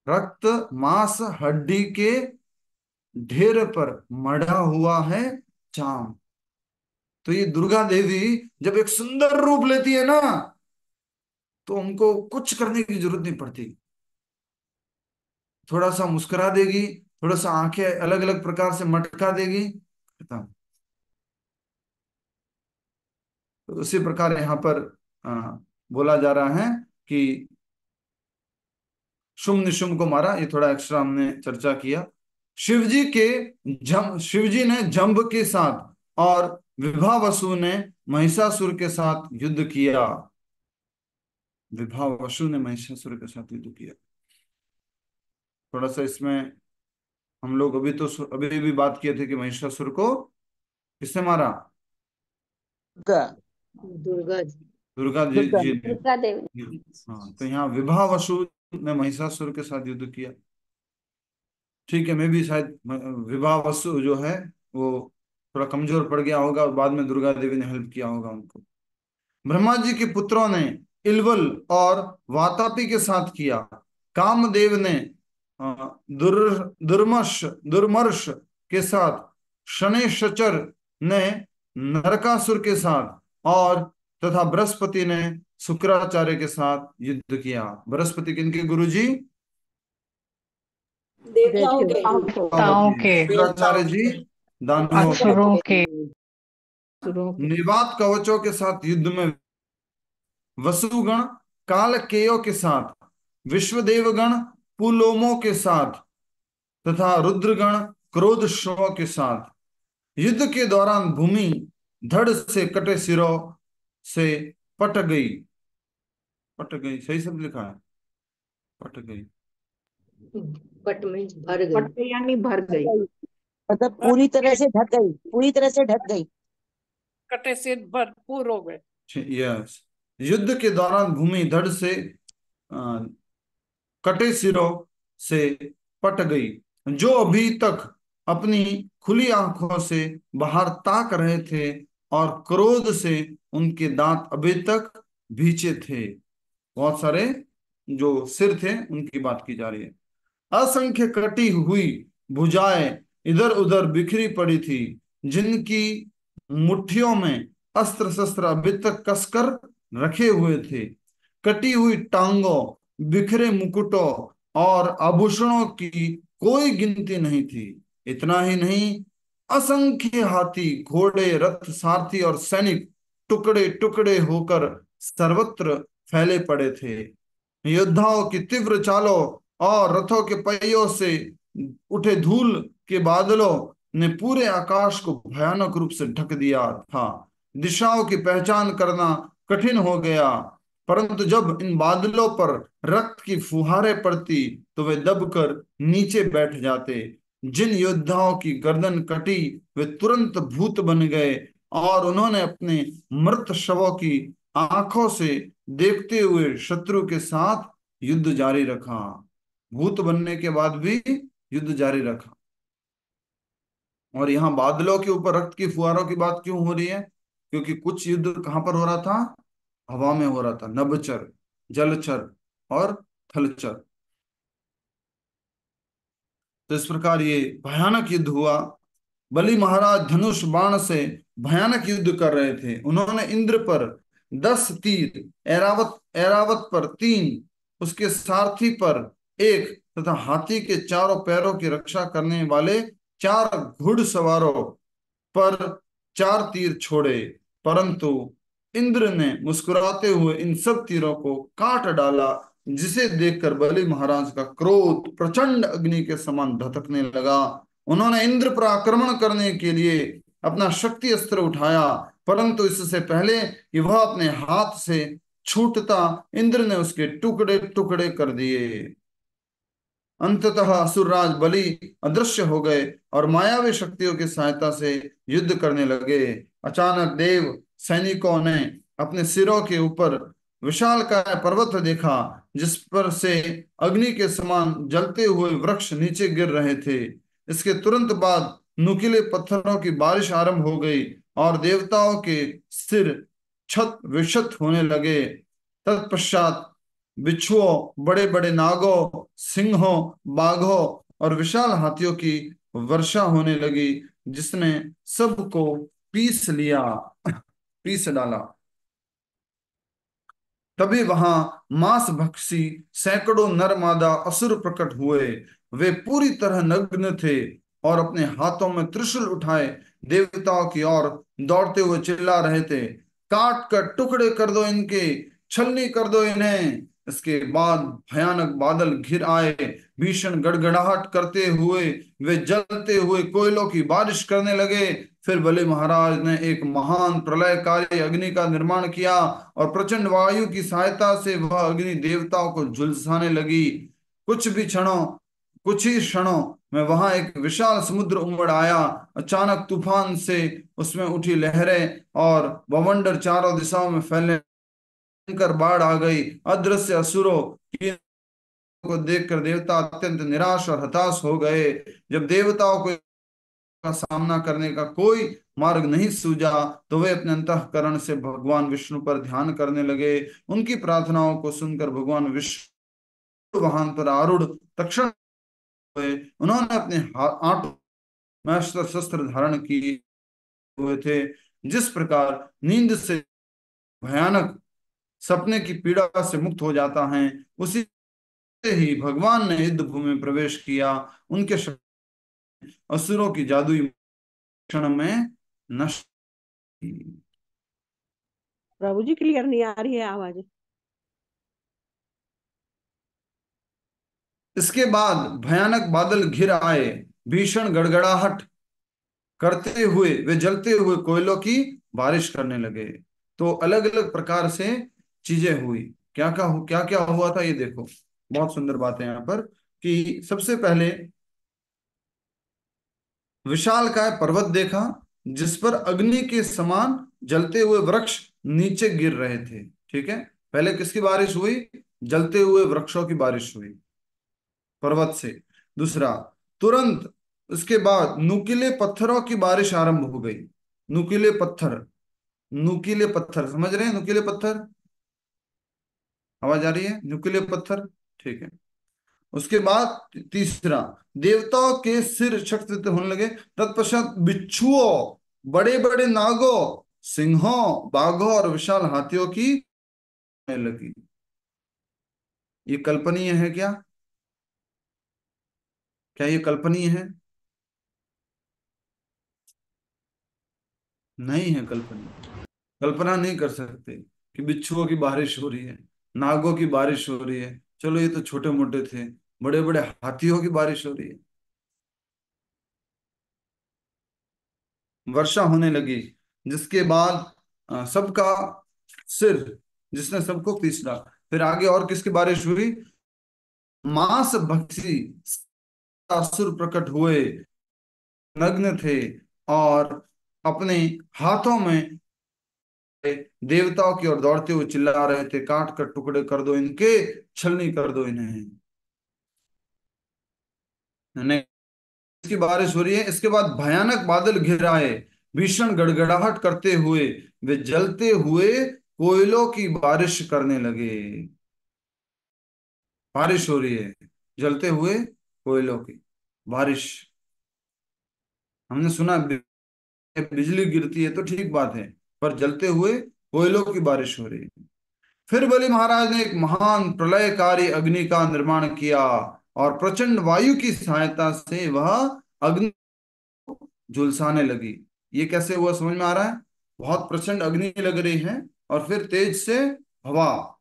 रक्त मांस हड्डी के ढेर पर मढ़ा हुआ है चाम तो ये दुर्गा देवी जब एक सुंदर रूप लेती है ना तो उनको कुछ करने की ज़रूरत नहीं पड़ती। थोड़ा सा मुस्कुरा देगी थोड़ा सा आँखें अलग अलग प्रकार से मटका देगी खत्म। तो उसी प्रकार यहाँ पर आ, बोला जा रहा है कि शुंभ निशुंभ को मारा ये थोड़ा एक्स्ट्रा हमने चर्चा किया। शिवजी के जम शिवजी ने जंब के साथ और विभा वसु ने महिषासुर के साथ युद्ध किया। विभा वसु ने महिषासुर के साथ युद्ध किया। थोड़ा सा इसमें हम लोग अभी तो अभी भी बात किए थे कि महिषासुर को किसने मारा? दुर्गा। दुर्गा जी। दुर्गा जी दुर्गा। जी। ने दुर्गा देवी। हाँ तो यहाँ विभावसु ने महिषासुर के साथ युद्ध किया। ठीक है मैं भी शायद विभावसु जो है वो थोड़ा कमज़ोर पड़ गया होगा और बाद में दुर्गा देवी ने हेल्प किया होगा उनको। ब्रह्मा जी के पुत्रों ने इलवल और वातापी के साथ किया। कामदेव ने दुर दुर्मश दुर्मर्श के साथ शनेश्चर ने नरकासुर के साथ और तथा बृहस्पति ने शुक्राचार्य के साथ युद्ध किया। बृहस्पति किनके गुरु जी शुक्राचार्य जी दानवों के। निवात कवचों के साथ युद्ध में वसुगण कालकेयों के साथ विश्वदेवगण पुलोमों के साथ तथा रुद्रगण क्रोध शव के साथ। युद्ध के दौरान भूमि धड़ से कटे सिरों से पट गई। पट गई सही शब्द लिखा है। पट गई। पट में भर गई। यानी भर गई। मतलब पूरी तरह से ढक गई पूरी तरह से ढक गई। कटे से भरपूर हो गए। यस युद्ध के दौरान भूमि धड़ से अ, कटे सिरों से पट गई जो अभी तक अपनी खुली आँखों से बाहर ताक रहे थे और क्रोध से उनके दांत अभी तक भीचे थे। बहुत सारे जो सिर थे उनकी बात की जा रही है। असंख्य कटी हुई भुजाएँ इधर उधर बिखरी पड़ी थी जिनकी मुट्ठियों में अस्त्र शस्त्र अभी तक कसकर रखे हुए थे। कटी हुई टांगों, बिखरे मुकुटों और आभूषणों की कोई गिनती नहीं थी। इतना ही नहीं, असंख्य हाथी, घोड़े, रथ, सारथी और सैनिक टुकड़े टुकड़े होकर सर्वत्र फैले पड़े थे। योद्धाओं की तीव्र चालों और रथों के पहियों से उठे धूल के बादलों ने पूरे आकाश को भयानक रूप से ढक दिया था। दिशाओं की पहचान करना कठिन हो गया। परंतु जब इन बादलों पर रक्त की फुहारें पड़ती तो वे दबकर नीचे बैठ जाते। जिन योद्धाओं की गर्दन कटी, वे तुरंत भूत बन गए और उन्होंने अपने मृत शवों की आँखों से देखते हुए शत्रु के साथ युद्ध जारी रखा। भूत बनने के बाद भी युद्ध जारी रखा। और यहाँ बादलों के ऊपर रक्त की फुहारों की बात क्यों हो रही है? क्योंकि कुछ युद्ध कहाँ पर हो रहा था? हवा में हो रहा था। नभचर, जलचर और थलचर। तो इस प्रकार ये भयानक युद्ध हुआ। बलि महाराज धनुष बाण से भयानक युद्ध कर रहे थे। उन्होंने इंद्र पर दस तीर एरावत एरावत पर तीन, उसके सारथी पर एक तथा हाथी के चारों पैरों की रक्षा करने वाले चार घुड़ सवारों पर चार तीर छोड़े, परंतु इंद्र ने मुस्कुराते हुए इन सब तीरों को काट डाला, जिसे देखकर बलि महाराज का क्रोध प्रचंड अग्नि के समान धतकने लगा। उन्होंने इंद्र पर आक्रमण करने के लिए अपना शक्ति अस्त्र उठाया, परंतु इससे पहले कि वह अपने हाथ से छूटता, इंद्र ने उसके टुकड़े टुकड़े कर दिए। अंततः असुरराज बलि अदृश्य हो गए और मायावी शक्तियों की सहायता से युद्ध करने लगे। अचानक देव सैनिकों ने अपने सिरों के ऊपर विशाल का पर्वत देखा, जिस पर से अग्नि के समान जलते हुए वृक्ष नीचे गिर रहे थे। इसके तुरंत बाद नुकीले पत्थरों की बारिश आरंभ हो गई और देवताओं के सिर छत विक्षत होने लगे। तत्पश्चात बिच्छुओं बड़े बड़े नागों, सिंहों, बाघों और विशाल हाथियों की वर्षा होने लगी, जिसने सबको पीस लिया, पीस डाला। तभी वहाँ मांस भक्षी, सैकड़ों नर मादा असुर प्रकट हुए। वे पूरी तरह नग्न थे और अपने हाथों में त्रिशूल उठाए, देवताओं की ओर दौड़ते हुए चिल्ला रहे थे, काट कर टुकड़े कर दो इनके, छलनी कर दो इन्हें। इसके बाद भयानक बादल घिर आए, भीषण गड़गड़ाहट करते हुए, वे जलते हुए कोयलों की बारिश करने लगे। फिर बलि महाराज ने एक महान प्रलयकारी अग्नि का निर्माण किया और प्रचंड वायु की सहायता से वह अग्नि देवताओं को झुलसाने लगी। कुछ भी क्षणों, कुछ ही क्षणों में वहाँ एक विशाल समुद्र उमड़ आया। अचानक तूफ़ान से उसमें उठी लहरें और बवंडर चारों दिशाओं में फैलने भयंकर बाढ़ आ गई। अदृश्य असुरों की देखकर देवता अत्यंत निराश और हताश हो गए। जब देवताओं को का सामना करने का कोई मार्ग नहीं सूझा तो वे अपने अंतकरण से भगवान विष्णु पर ध्यान करने लगे। उनकी प्रार्थनाओं को सुनकर भगवान विष्णु वाहन पर आरूढ़ तक्षण उन्होंने अपने आठ में शस्त्र धारण किए हुए थे। जिस प्रकार नींद से भयानक सपने की पीड़ा से मुक्त हो जाता है। उसी से ही भगवान ने युद्ध भूमि में प्रवेश किया। उनके असुरों की जादुई क्षण में नष्ट प्रभु जी क्लियर? नहीं आ रही है आवाज़। इसके बाद भयानक बादल घिर आए। भीषण गड़गड़ाहट करते हुए वे जलते हुए कोयलों की बारिश करने लगे। तो अलग अलग प्रकार से चीज़ें हुई। क्या क्या क्या क्या हुआ था ये देखो। बहुत सुंदर बात है यहाँ पर कि सबसे पहले विशाल काय पर्वत देखा, जिस पर अग्नि के समान जलते हुए वृक्ष नीचे गिर रहे थे। ठीक है? पहले किसकी बारिश हुई? जलते हुए वृक्षों की बारिश हुई, पर्वत से। दूसरा, तुरंत उसके बाद नुकीले पत्थरों की बारिश आरंभ हो गई। नुकीले पत्थर नुकीले पत्थर, समझ रहे हैं? नुकीले पत्थर? आवाज़ आ रही है? नुकीले पत्थर? ठीक है। उसके बाद तीसरा, देवताओं के सिर शक्त होने लगे। तत्पश्चात बिच्छुओं बड़े बड़े नागों, सिंहों, बाघों और विशाल हाथियों की लगी। ये कल्पनीय है क्या? क्या ये कल्पनीय है? नहीं है कल्पनीय कल्पना नहीं कर सकते कि बिच्छुओं की बारिश हो रही है। नागों की बारिश हो रही है। चलो ये तो छोटे मोटे थे बड़े बड़े हाथियों की बारिश हो रही है। वर्षा होने लगी, जिसके बाद सबका सिर, जिसने सबको पीसना। फिर आगे और किसकी बारिश हुई? मांस भक्षी असुर प्रकट हुए, नग्न थे और अपने हाथों में देवताओं की ओर दौड़ते हुए चिल्ला रहे थे काट कर टुकड़े कर दो इनके, छलनी कर दो इन्हें। इसकी बारिश हो रही है इसके बाद भयानक बादल घिर आए, भीषण गड़गड़ाहट करते हुए, वे जलते हुए कोयलों की बारिश करने लगे। बारिश हो रही है, जलते हुए कोयलों की बारिश। हमने सुना, बिजली गिरती है तो ठीक बात है। पर जलते हुए कोयलों की बारिश हो रही फिर बलि महाराज ने एक महान प्रलयकारी अग्नि का निर्माण किया और प्रचंड वायु की सहायता से वह अग्नि झुलसाने लगी। ये कैसे हुआ समझ में आ रहा है? बहुत प्रचंड अग्नि लग रही है और फिर तेज से हवा।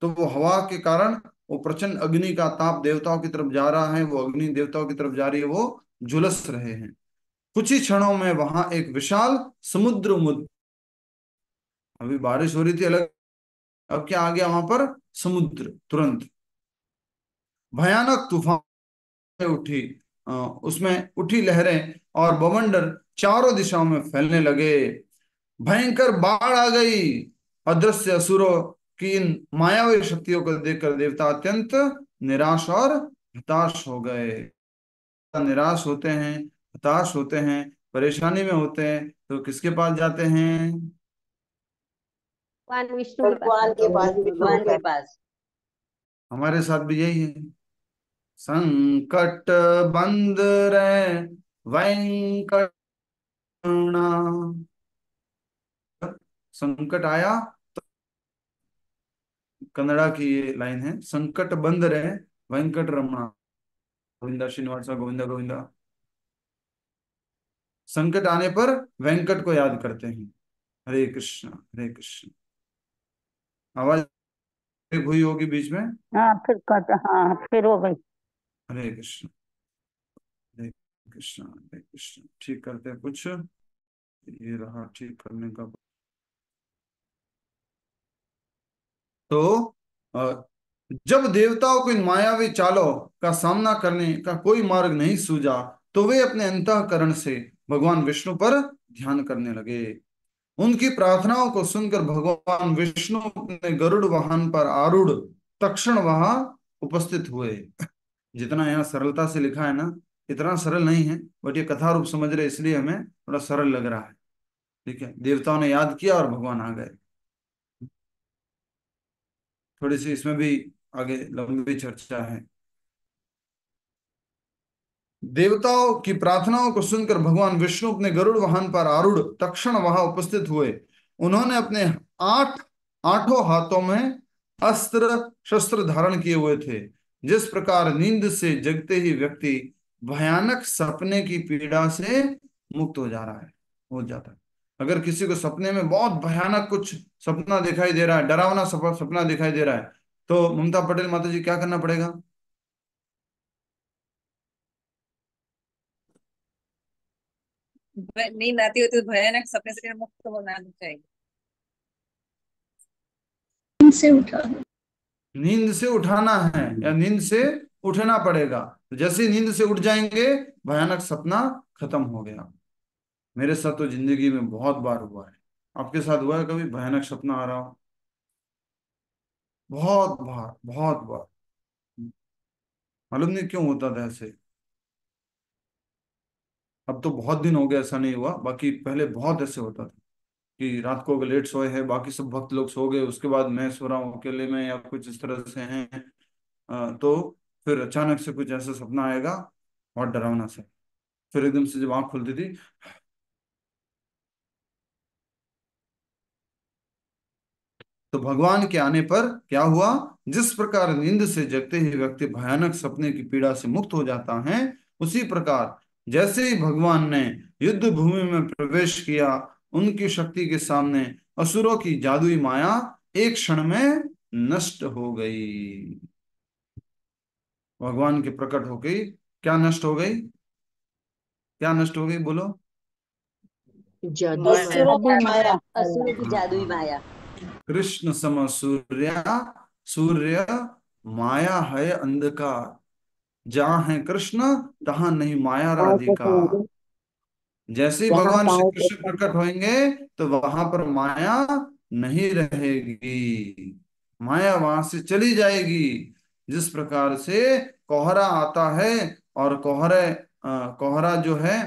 तो वो हवा के कारण वो प्रचंड अग्नि का ताप देवताओं की तरफ़ जा रहा है, वो अग्नि देवताओं की तरफ़ जा रही है, वो झुलस रहे हैं। कुछ ही क्षणों में वहाँ एक विशाल समुद्र मुद अभी बारिश हो रही थी अलग। अब क्या आ गया वहाँ पर? समुद्र, तुरंत। भयानक तूफ़ान उठी उसमें उठी लहरें और बवंडर चारों दिशाओं में फैलने लगे। भयंकर बाढ़ आ गई। अदृश्य असुरों की इन मायावी शक्तियों को देखकर देवता अत्यंत निराश और हताश हो गए। निराश होते हैं, हताश होते हैं, परेशानी में होते हैं तो किसके पास जाते हैं? भगवान विष्णु भगवान के पास भगवान के पास। हमारे साथ भी यही है। संकट बंद रे वेंकट संकट आया तो कन्नड़ा की ये लाइन है संकट बंद रहे वेंकट रमणा गोविंदा श्रीनिवासा गोविंदा गोविंदा। संकट आने पर वेंकट को याद करते हैं। हरे कृष्ण हरे कृष्ण। आवाज़ हुई होगी बीच में? हाँ फिर कट हाँ फिर हो गई। हरे कृष्ण हरे कृष्ण हरे कृष्ण। ठीक करते हैं कुछ। ये रहा ठीक करने का। तो जब देवताओं को इन मायावी चालों का सामना करने का कोई मार्ग नहीं सूझा तो वे अपने अंतकरण से भगवान विष्णु पर ध्यान करने लगे। उनकी प्रार्थनाओं को सुनकर भगवान विष्णु अपने गरुड़ वाहन पर आरूढ़ तक्षण वहाँ उपस्थित हुए। जितना यहाँ सरलता से लिखा है ना, इतना सरल नहीं है, बट ये कथा रूप समझ रहे, इसलिए हमें थोड़ा सरल लग रहा है। ठीक है, देवताओं ने याद किया और भगवान आ गए। थोड़ी सी इसमें भी आगे लंबी चर्चा है। देवताओं की प्रार्थनाओं को सुनकर भगवान विष्णु अपने गरुड़ वाहन पर आरूढ़, तक्षण वहाँ उपस्थित हुए। उन्होंने अपने आठ, आठों हाथों में अस्त्र, शस्त्र धारण किए हुए थे। जिस प्रकार नींद से जगते ही व्यक्ति भयानक सपने की पीड़ा से मुक्त हो जा रहा है, हो जाता है। अगर किसी को सपने में बहुत भयानक कुछ सपना दिखाई दे रहा है, डरावना सपना दिखाई दे रहा है तो ममता पटेल माता जी क्या करना पड़ेगा? नींद आती होती तो भयानक सपने से मुक्त होना चाहिए नींद से उठा। नींद से उठाना है या नींद से उठना पड़ेगा। तो जैसे नींद से उठ जाएँगे भयानक सपना खत्म हो गया। मेरे साथ तो ज़िंदगी में बहुत बार हुआ है। आपके साथ हुआ है कभी? भयानक सपना आ रहा हो? बहुत बार बहुत बार। मालूम नहीं क्यों होता था ऐसे। अब तो बहुत दिन हो गया ऐसा नहीं हुआ। बाकी पहले बहुत ऐसे होता था कि रात को अगर लेट सोए हैं, बाकी सब भक्त लोग सो गए, उसके बाद मैं सो रहा हूँ, अकेले में या कुछ इस तरह से हैं तो फिर अचानक से कुछ ऐसा सपना आएगा बहुत डरावना से। फिर एकदम से जब आँख खुलती थी तो भगवान के आने पर क्या हुआ? जिस प्रकार नींद से जगते ही व्यक्ति भयानक सपने की पीड़ा से मुक्त हो जाता है, उसी प्रकार जैसे ही भगवान ने युद्ध भूमि में प्रवेश किया उनकी शक्ति के सामने असुरों की जादुई माया एक क्षण में नष्ट हो गई। भगवान के प्रकट हो गई क्या नष्ट हो गई? क्या नष्ट हो गई बोलो? जादुई माया। असुरों की जादुई माया। कृष्ण सम सूर्य सूर्य माया है अंधकार। जहाँ है कृष्ण तहां नहीं माया राधिका। जैसे ही भगवान श्री कृष्ण प्रकट होंगे तो वहाँ पर माया नहीं रहेगी। माया वहाँ से चली जाएगी। जिस प्रकार से कोहरा आता है और कोहरे कोहरा जो है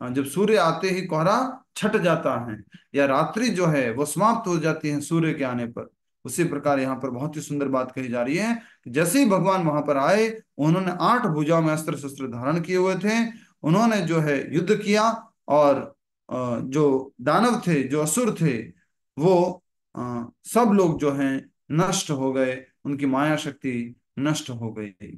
जब सूर्य आते ही कोहरा छट जाता है या रात्रि जो है वो समाप्त हो जाती है सूर्य के आने पर। उसी प्रकार यहाँ पर बहुत ही सुंदर बात कही जा रही है कि जैसे ही भगवान वहाँ पर आए, उन्होंने आठ भुजाओं में अस्त्र शस्त्र धारण किए हुए थे, उन्होंने जो है युद्ध किया और जो दानव थे, जो असुर थे, वो सब लोग जो हैं नष्ट हो गए, उनकी माया शक्ति नष्ट हो गई।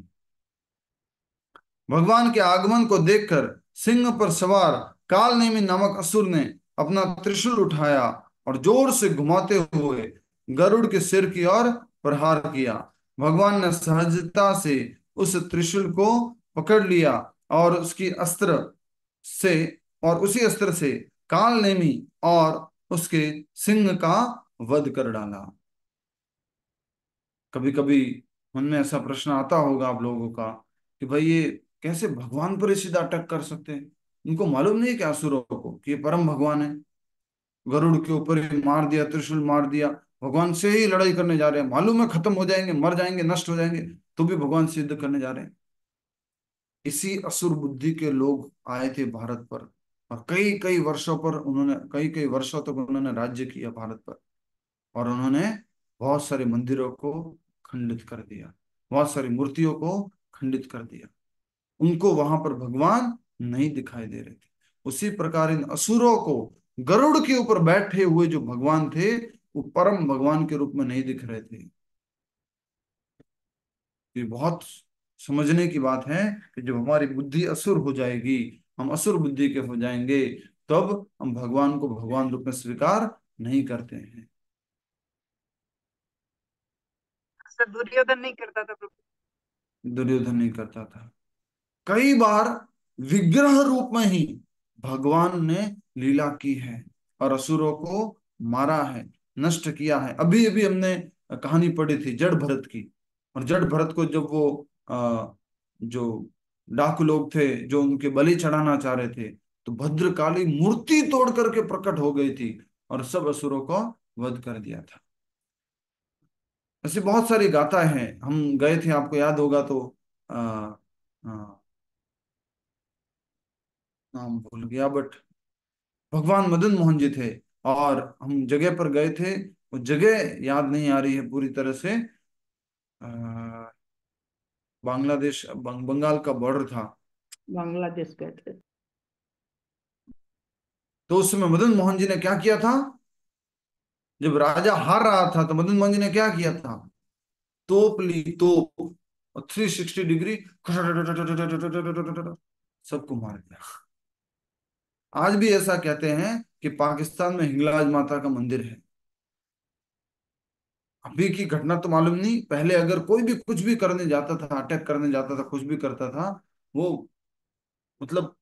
भगवान के आगमन को देखकर सिंह पर सवार काल नेमी नामक असुर ने अपना त्रिशूल उठाया और ज़ोर से घुमाते हुए गरुड़ के सिर की ओर प्रहार किया। भगवान ने सहजता से उस त्रिशूल को पकड़ लिया और उसकी अस्त्र से और उसी अस्त्र से काल नेमी और उसके सिंह का वध कर डाला। कभी कभी मन में ऐसा प्रश्न आता होगा आप लोगों का कि भाई ये कैसे भगवान पर सीधा अटैक कर सकते हैं? उनको मालूम नहीं है क्या असुरों को कि ये परम भगवान है। गरुड़ के ऊपर मार दिया, त्रिशूल मार दिया। भगवान से ही लड़ाई करने जा रहे हैं। मालूम है खत्म हो जाएँगे, मर जाएँगे, नष्ट हो जाएँगे तो भी भगवान सिद्ध करने जा रहे हैं। इसी असुर बुद्धि के लोग आए थे भारत पर और कई कई वर्षों पर उन्होंने कई कई वर्षों तक उन्होंने राज्य किया भारत पर और उन्होंने बहुत सारे मंदिरों को खंडित कर दिया, बहुत सारी मूर्तियों को खंडित कर दिया। उनको वहाँ पर भगवान नहीं दिखाई दे रहे थे। उसी प्रकार इन असुरों को गरुड़ के ऊपर बैठे हुए जो भगवान थे वो परम भगवान के रूप में नहीं दिख रहे थे। ये बहुत समझने की बात है कि जब हमारी बुद्धि असुर हो जाएगी हम असुर बुद्धि के हो जाएँगे तब हम भगवान को भगवान रूप में स्वीकार नहीं करते हैं। दुर्योधन नहीं करता था दुर्योधन नहीं करता था। कई बार विग्रह रूप में ही भगवान ने लीला की है और असुरों को मारा है। नष्ट किया है। अभी अभी हमने कहानी पढ़ी थी जड़ भरत की। और जड़ भरत को जब वो आ, जो डाकू लोग थे जो उनके बलि चढ़ाना चाह रहे थे तो भद्रकाली मूर्ति तोड़ करके प्रकट हो गई थी और सब असुरों को वध कर दिया था। ऐसी बहुत सारी गाथाएँ हैं। हम गए थे आपको याद होगा तो आ, आ, नाम भूल गया बट भगवान मदन मोहन जी थे। और हम जगह पर गए थे वो जगह याद नहीं आ रही है पूरी तरह से। बांग्लादेश बंग, बंगाल का बॉर्डर था। बांग्लादेश गए थे। तो उस समय मदन मोहन जी ने क्या किया था? जब राजा हार रहा था तो मदन मोहन जी ने क्या किया था? तोप ली तोप। थ्री सिक्सटी डिग्री सबको मार दिया आज भी ऐसा कहते हैं कि पाकिस्तान में हिंगलाज माता का मंदिर है। अभी की घटना तो मालूम नहीं, पहले अगर कोई भी कुछ भी करने जाता था, अटैक करने जाता था, कुछ भी करता था, वो मतलब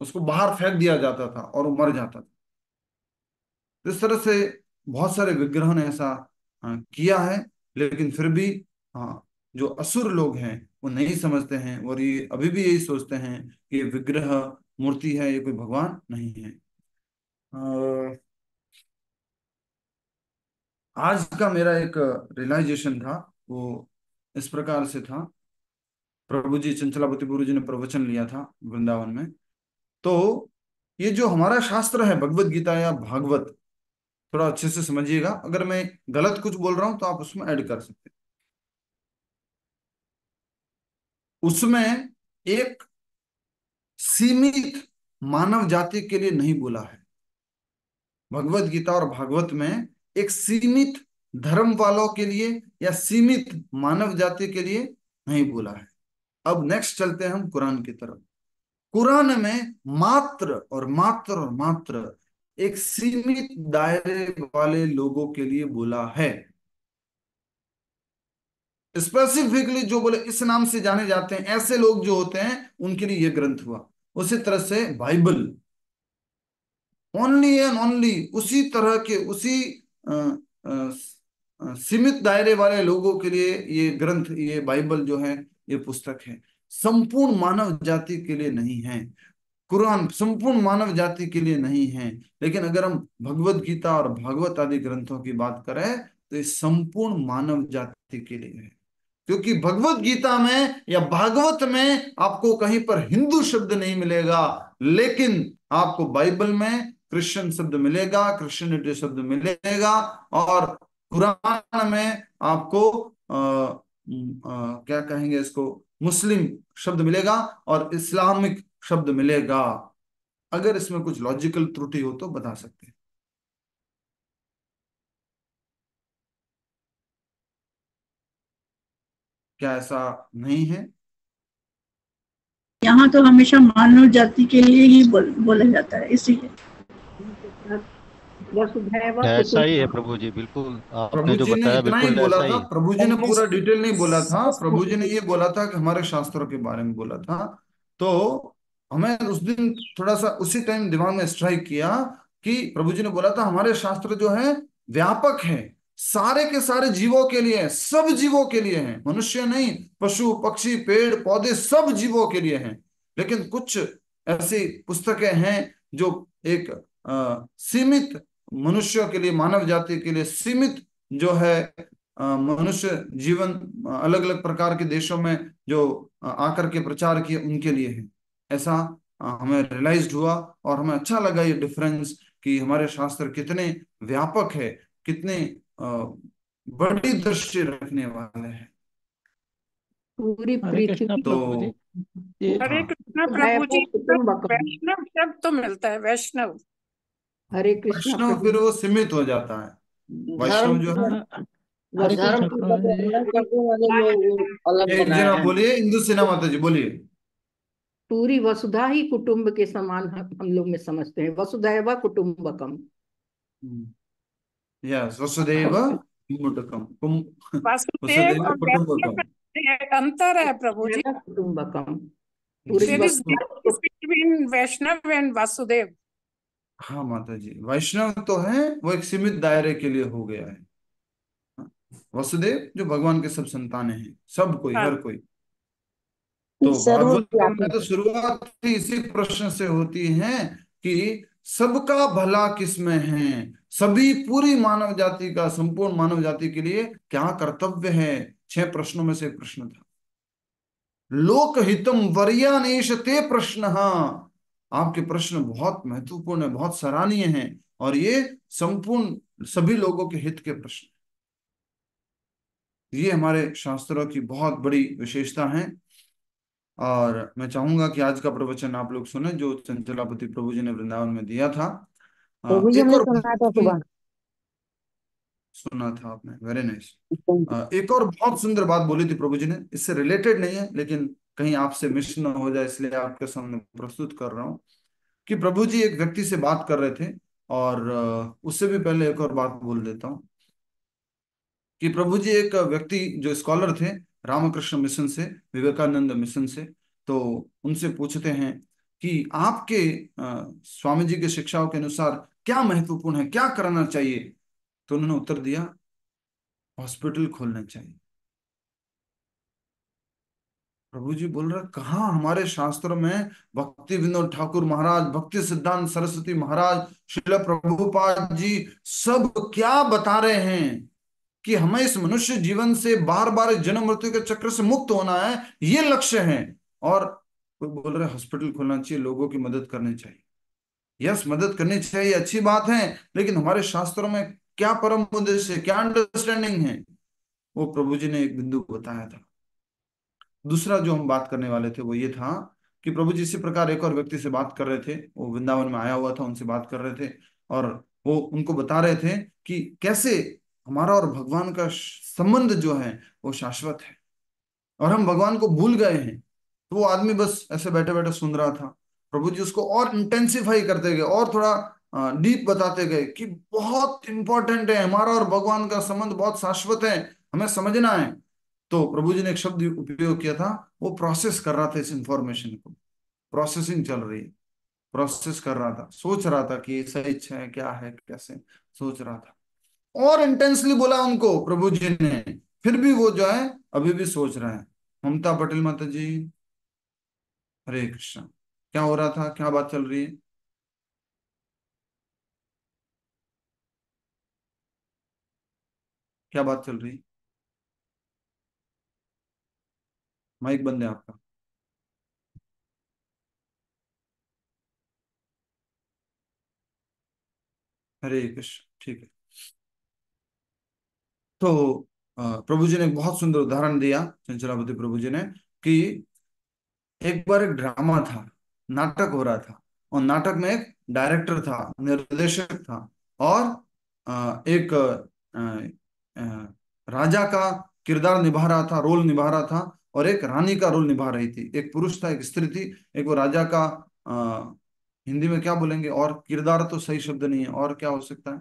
उसको बाहर फेंक दिया जाता था और वो मर जाता था। इस तरह से बहुत सारे विग्रहों ने ऐसा किया है, लेकिन फिर भी हाँ जो असुर लोग हैं, वो नहीं समझते हैं और ये अभी भी यही सोचते हैं कि ये विग्रह, मूर्ति है, ये कोई भगवान नहीं है। आज का मेरा एक रियलाइजेशन था, वो इस प्रकार से था। प्रभु जी चंचलापति गुरु जी ने प्रवचन लिया था वृंदावन में। तो ये जो हमारा शास्त्र है, भगवत गीता या भागवत, थोड़ा अच्छे से समझिएगा। अगर मैं गलत कुछ बोल रहा हूँ तो आप उसमें ऐड कर सकते उसमें एक सीमित मानव जाति के लिए नहीं बोला है। भगवत गीता और भागवत में एक सीमित धर्म वालों के लिए या सीमित मानव जाति के लिए नहीं बोला है। अब नेक्स्ट चलते हैं हम कुरान की तरफ़। कुरान में मात्र और मात्र और मात्र एक सीमित दायरे वाले लोगों के लिए बोला है। स्पेसिफिकली जो बोले, इस नाम से जाने जाते हैं। ऐसे लोग जो होते हैं, उनके लिए यह ग्रंथ हुआ। उसी तरह से बाइबल ओनली एंड ओनली उसी तरह के, उसी सीमित दायरे वाले लोगों के लिए ये ग्रंथ, ये बाइबल जो है, ये पुस्तक है। संपूर्ण मानव जाति के लिए नहीं है। कुरान संपूर्ण मानव जाति के लिए नहीं है। लेकिन अगर हम भगवत गीता और भागवत आदि ग्रंथों की बात करें तो ये संपूर्ण मानव जाति के लिए है। क्योंकि भगवत गीता में या भागवत में आपको कहीं पर हिंदू शब्द नहीं मिलेगा, लेकिन आपको बाइबल में क्रिश्चियन शब्द मिलेगा क्रिश्चियनिटी शब्द मिलेगा और कुरान में आपको आ, आ, क्या कहेंगे इसको मुस्लिम शब्द मिलेगा और इस्लामिक शब्द मिलेगा। अगर इसमें कुछ लॉजिकल त्रुटि हो तो बता सकते हैं। क्या ऐसा नहीं है? यहाँ तो हमेशा मानव जाति के लिए ही बोल, बोला जाता है इसीलिए। ऐसा ही है प्रभु जी बिल्कुल। आपने जो बताया बिल्कुल बोला था प्रभु जी ने पूरा डिटेल नहीं बोला था प्रभु जी ने ये बोला था कि हमारे शास्त्रों के बारे में बोला था। तो हमें उस दिन थोड़ा सा उसी टाइम दिमाग में स्ट्राइक किया कि प्रभु जी ने बोला था हमारे शास्त्र जो है व्यापक है। सारे के सारे जीवों के लिए है सब जीवों के लिए है। मनुष्य नहीं पशु पक्षी पेड़ पौधे सब जीवों के लिए हैं। लेकिन कुछ ऐसी पुस्तकें हैं जो एक अ, सीमित मनुष्यों के लिए मानव जाति के लिए सीमित जो है मनुष्य जीवन अलग अलग प्रकार के देशों में जो आकर के प्रचार किए उनके लिए है। ऐसा हमें रियलाइज़ हुआ और हमें अच्छा लगा ये डिफरेंस कि हमारे शास्त्र कितने व्यापक है कितने बड़ी दृष्टि रखने वाले हैं। पूरी पृथ्वी तो हरे हाँ। कृष्णा प्रभु जी वैष्णव शब्द तो मिलता है वैष्णव। हरे कृष्ण वैष्णव फिर वो सीमित हो जाता है। वैष्णव जो है एक जना बोलिए इंदु सिन्हा माता जी बोलिए। पूरी वसुधा ही कुटुंब के समान हम लोग में समझते हैं। वसुधैव कुटुंबकम। यस वसुदेव कुटुंबकम। कुम वसुदेव कुटुंबकम। अंतर है प्रभु जी। कुटुंबकम। पूरी वसुधा बिटवीन वैष्णव एंड वासुदेव हाँ माता जी वैष्णव तो है वो एक सीमित दायरे के लिए हो गया है। वसुदेव जो भगवान के सब संतान हैं सब कोई हाँ। हर कोई। तो भागवत में तो शुरुआत इसी प्रश्न से होती है कि सबका भला किसमें है? सभी पूरी मानव जाति का संपूर्ण मानव जाति के लिए क्या कर्तव्य है? छह प्रश्नों में से एक प्रश्न था। लोकहितम वर्यानेश ते प्रश्न। आपके प्रश्न बहुत महत्वपूर्ण है बहुत सराहनीय हैं और ये संपूर्ण सभी लोगों के हित के प्रश्न ये हमारे शास्त्रों की बहुत बड़ी विशेषता है और मैं चाहूँगा कि आज का प्रवचन आप लोग सुने जो चंचलापति प्रभु जी ने वृंदावन में दिया था। एक और सुना था सुना था आपने वेरी नाइस एक और बहुत सुंदर बात बोली थी प्रभु जी ने इससे रिलेटेड नहीं है लेकिन कहीं आपसे मिस न हो जाए, इसलिए आपके सामने प्रस्तुत कर रहा हूँ कि प्रभु जी एक व्यक्ति से बात कर रहे थे और उससे भी पहले एक और बात बोल देता हूँ कि प्रभु जी एक व्यक्ति जो स्कॉलर थे, रामकृष्ण मिशन से, विवेकानंद मिशन से तो उनसे पूछते हैं कि आपके स्वामी जी के शिक्षाओं के अनुसार क्या महत्वपूर्ण है, क्या करना चाहिए? तो उन्होंने उत्तर दिया, हॉस्पिटल खोलना चाहिए। प्रभु जी बोल रहे कहा हमारे शास्त्र में भक्ति विनोद ठाकुर महाराज, भक्ति सिद्धांत सरस्वती महाराज शिल प्रभुपाद जी सब क्या बता रहे हैं कि हमें इस मनुष्य जीवन से बार बार जन्म मृत्यु के चक्र से मुक्त होना है? ये लक्ष्य है। और कोई बोल रहे हॉस्पिटल खोलना चाहिए, लोगों की मदद करनी चाहिए। यस, मदद करनी चाहिए, अच्छी बात है, लेकिन हमारे शास्त्रों में क्या परम उद्देश्य, क्या अंडरस्टैंडिंग है? वो प्रभु जी ने एक बिंदु बताया था। दूसरा जो हम बात करने वाले थे वो ये था कि प्रभु जी इसी प्रकार एक और व्यक्ति से बात कर रहे थे, वो वृंदावन में आया हुआ था, उनसे बात कर रहे थे और वो उनको बता रहे थे कि कैसे हमारा और भगवान का संबंध जो है वो शाश्वत है। और हम भगवान को भूल गए हैं तो वो आदमी बस ऐसे बैठे बैठे सुन रहा था। प्रभु जी उसको और इंटेंसिफाई करते गए, और थोड़ा डीप बताते गए कि बहुत इंपॉर्टेंट है, हमारा और भगवान का संबंध बहुत शाश्वत है, हमें समझना है। तो प्रभु जी ने एक शब्द उपयोग किया था, वो प्रोसेस कर रहा था इस इंफॉर्मेशन को। प्रोसेसिंग चल रही है। प्रोसेस कर रहा था। सोच रहा था कि सही इच्छा है, क्या है, कैसे? सोच रहा था। और इंटेंसली बोला उनको प्रभु जी ने। फिर भी वो जो है, अभी भी सोच रहा है। ममता पटेल माता जी, हरे कृष्ण। क्या हो रहा था? क्या बात चल रही है? क्या बात चल रही है माइक बंद है आपका। हरे कृष्ण, ठीक है। तो प्रभु जी ने बहुत सुंदर उदाहरण दिया, चंचलापति प्रभु जी ने, कि एक बार एक ड्रामा था, नाटक हो रहा था, और नाटक में एक डायरेक्टर था, निर्देशक था, और एक राजा का किरदार निभा रहा था, रोल निभा रहा था और एक रानी का रोल निभा रही थी। एक पुरुष था एक स्त्री थी। एक वो राजा का आ, हिंदी में क्या बोलेंगे? और किरदार तो सही शब्द नहीं है। और क्या हो सकता है?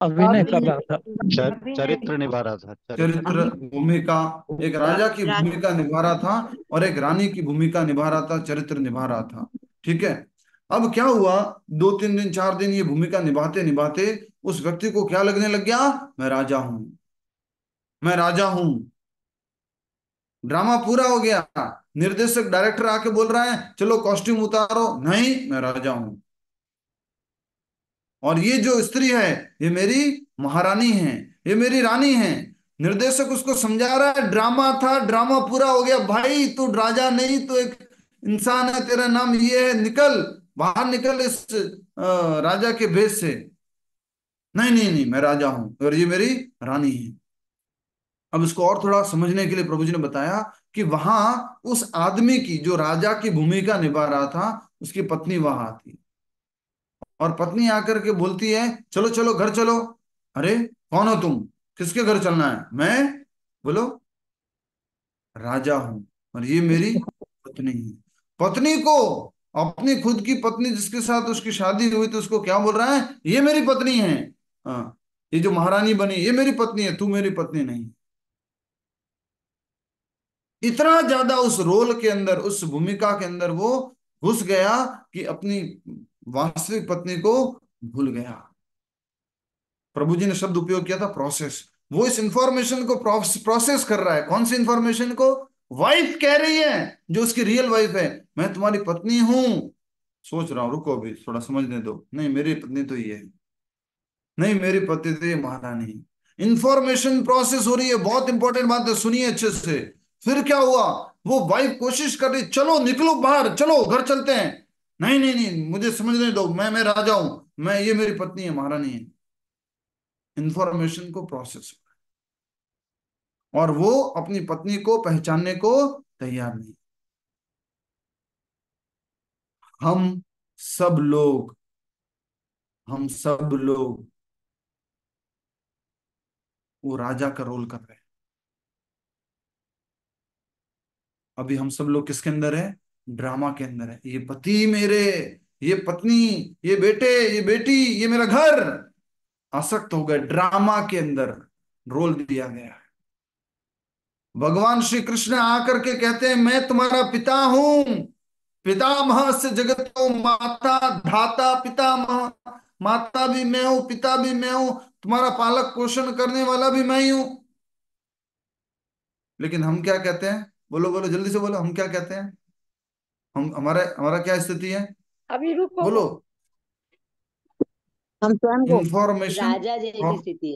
अभिनय कर रहा था। चर, चरित्र निभा रहा था चरित्र। भूमिका एक राजा की भूमिका निभा रहा था और एक रानी की भूमिका निभा रहा था चरित्र निभा रहा था। ठीक है? अब क्या हुआ? दो तीन दिन चार दिन ये भूमिका निभाते निभाते उस व्यक्ति को क्या लगने लग गया? मैं राजा हूँ। मैं राजा हूँ। ड्रामा पूरा हो गया। निर्देशक, डायरेक्टर आके बोल रहा है, चलो कॉस्ट्यूम उतारो। नहीं, मैं राजा हूँ। और ये जो स्त्री है, ये मेरी महारानी है, ये मेरी रानी है। निर्देशक उसको समझा रहा है, ड्रामा था, ड्रामा पूरा हो गया। भाई, तू राजा नहीं तो एक इंसान है, तेरा नाम ये है, निकल। बाहर निकल इस राजा के भेद से। नहीं नहीं नहीं, मैं राजा हूँ और ये मेरी रानी है। अब इसको और थोड़ा समझने के लिए प्रभु जी ने बताया कि वहाँ उस आदमी की, जो राजा की भूमिका निभा रहा था, उसकी पत्नी वहाँ आती और पत्नी आकर के बोलती है, चलो चलो, घर चलो। अरे, कौन हो तुम? किसके घर चलना है? मैं? बोलो, राजा हूँ और ये मेरी पत्नी है। पत्नी को, अपनी खुद की पत्नी जिसके साथ उसकी शादी हुई तो उसको क्या बोल रहा है? ये मेरी पत्नी है। हाँ ये जो महारानी बनी, ये मेरी पत्नी है, तू मेरी पत्नी नहीं इतना ज़्यादा उस रोल के अंदर, उस भूमिका के अंदर वो घुस गया कि अपनी वास्तविक पत्नी को भूल गया। प्रभु जी ने शब्द उपयोग किया था प्रोसेस वो इस इंफॉर्मेशन को प्रोसेस कर रहा है। कौन सी इंफॉर्मेशन को? वाइफ कह रही है, जो उसकी रियल वाइफ है। मैं तुम्हारी पत्नी हूँ। सोच रहा हूँ, रुको अभी, थोड़ा समझने दो। नहीं, मेरी पत्नी तो ये है। नहीं, मेरी पत्नी तो ये महारानी इंफॉर्मेशन प्रोसेस हो रही है। बहुत इंपॉर्टेंट बात है। सुनिए अच्छे से। फिर क्या हुआ? वो वाइफ कोशिश कर रही, चलो निकलो बाहर, चलो घर चलते हैं। नहीं नहीं नहीं, मुझे समझने दो, मैं मैं राजा हूँ, मैं, ये मेरी पत्नी है, महारानी है। इंफॉर्मेशन को प्रोसेस और वो अपनी पत्नी को पहचानने को तैयार नहीं। हम सब लोग, हम सब लोग, वो राजा का रोल कर रहे हैं। अभी हम सब लोग किसके अंदर है? ड्रामा के अंदर है। ये पति मेरे, ये पत्नी, ये बेटे, ये बेटी, ये मेरा घर। आसक्त हो गए। ड्रामा के अंदर रोल दिया गया है। भगवान श्री कृष्ण आकर के कहते हैं, मैं तुम्हारा पिता हूँ। पितामह से जगत को माता धाता पितामह माता भी मैं हूँ, पिता भी मैं हूँ। तुम्हारा पालक पोषण करने वाला भी मैं ही हूँ। लेकिन हम क्या कहते हैं? बोलो बोलो जल्दी से बोलो हम क्या कहते हैं? हम हमारा हमारा क्या स्थिति है? अभी रुको। बोलो। हम स्वयं को इंफॉर्मेशन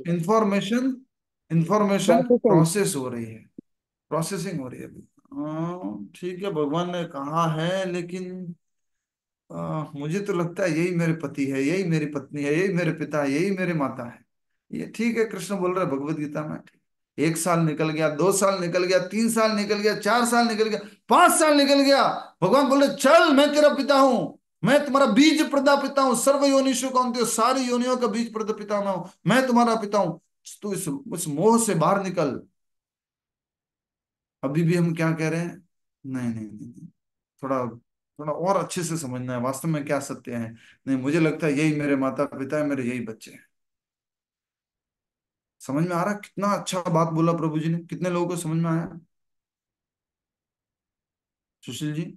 इंफॉर्मेशन इंफॉर्मेशन प्रोसेस हो। रही है। प्रोसेसिंग हो रही है अभी। ठीक है भगवान ने कहा है लेकिन आ, मुझे तो लगता है यही मेरे पति है यही मेरी पत्नी है यही मेरे पिता है यही मेरे माता है। ये ठीक है कृष्ण बोल रहे भगवत गीता में ठीक। एक साल निकल गया दो साल निकल गया तीन साल निकल गया चार साल निकल गया पाँच साल निकल गया। भगवान बोले चल मैं तेरा पिता हूँ मैं तुम्हारा बीज प्रदा पिता हूँ सर्व योनिशु कौन थे सारी योनियों का बीज प्रदा पिता मैं हूँ मैं तुम्हारा पिता हूँ। तू इस उस मोह से बाहर निकल। अभी भी हम क्या कह रहे हैं? नहीं नहीं, नहीं। थोड़ा थोड़ा और अच्छे से समझना है वास्तव में क्या सत्य है? नहीं मुझे लगता है यही मेरे माता पिता है मेरे यही बच्चे हैं। समझ में आ रहा? कितना अच्छा बात बोला प्रभु जी ने। कितने लोगों को समझ में आया? सुशील जी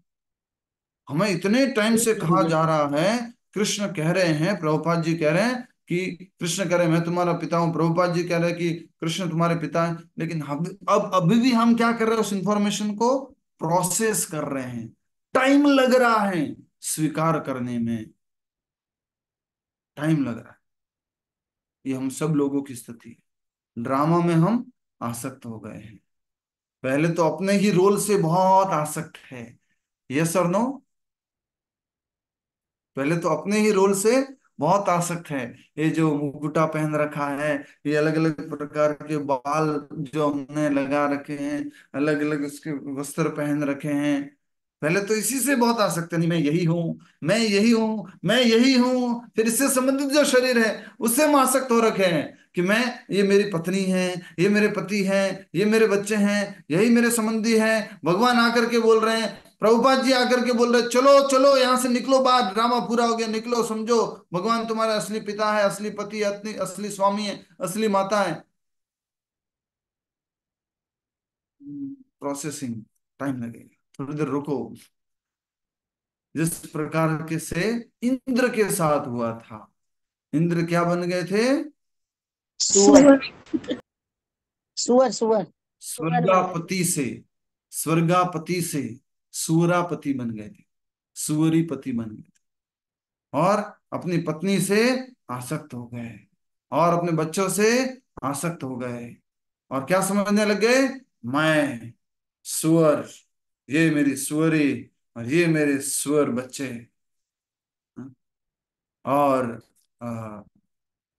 हमें इतने टाइम से कहा जा। रहा है कृष्ण कह रहे हैं प्रभुपाद जी कह रहे हैं कि कृष्ण कह रहे हैं मैं तुम्हारा पिता हूँ। प्रभुपाद जी कह रहे हैं कि कृष्ण तुम्हारे पिता है। लेकिन अब अब अभी भी हम क्या कर रहे हैं उस इंफॉर्मेशन को? प्रोसेस कर रहे हैं। टाइम लग रहा है स्वीकार करने में। टाइम लग रहा है। ये हम सब लोगों की स्थिति है। ड्रामा में हम आसक्त हो गए हैं। पहले तो अपने ही रोल से बहुत आसक्त है। यस और नो पहले तो अपने ही रोल से बहुत आसक्त है। ये जो मुकुटा पहन रखा है, ये अलग अलग प्रकार के बाल जो हमने लगा रखे हैं अलग अलग उसके वस्त्र पहन रखे हैं। पहले तो इसी से बहुत आसक्त है। नहीं, मैं यही हूँ, मैं यही हूँ, मैं यही हूँ, फिर इससे संबंधित जो शरीर है, उससे हम आसक्त हो रखे हैं। कि मैं, ये मेरी पत्नी है, ये मेरे पति हैं, ये मेरे बच्चे हैं, यही मेरे संबंधी हैं। भगवान आकर के बोल रहे हैं, प्रभुपाद जी आकर के बोल रहे चलो चलो, यहाँ से निकलो बाहर, ड्रामा पूरा हो गया, निकलो, समझो, भगवान तुम्हारा असली पिता है, असली पति है असली स्वामी है, असली माता है। प्रोसेसिंग टाइम लगेगा। थोड़ी देर रुको। जिस प्रकार के से इंद्र के साथ हुआ था, इंद्र क्या बन गए थे? सुअर। सुअर। सुअर स्वर्गापति से स्वर्गापति से सुअरापति बन गए थे। सुअरी पति बन गए थे। और अपनी पत्नी से आसक्त हो गए। और अपने बच्चों से आसक्त हो गए। और क्या समझने लग गए? मैं सुअर। ये मेरी सुअरी और ये मेरे सुअर बच्चे। और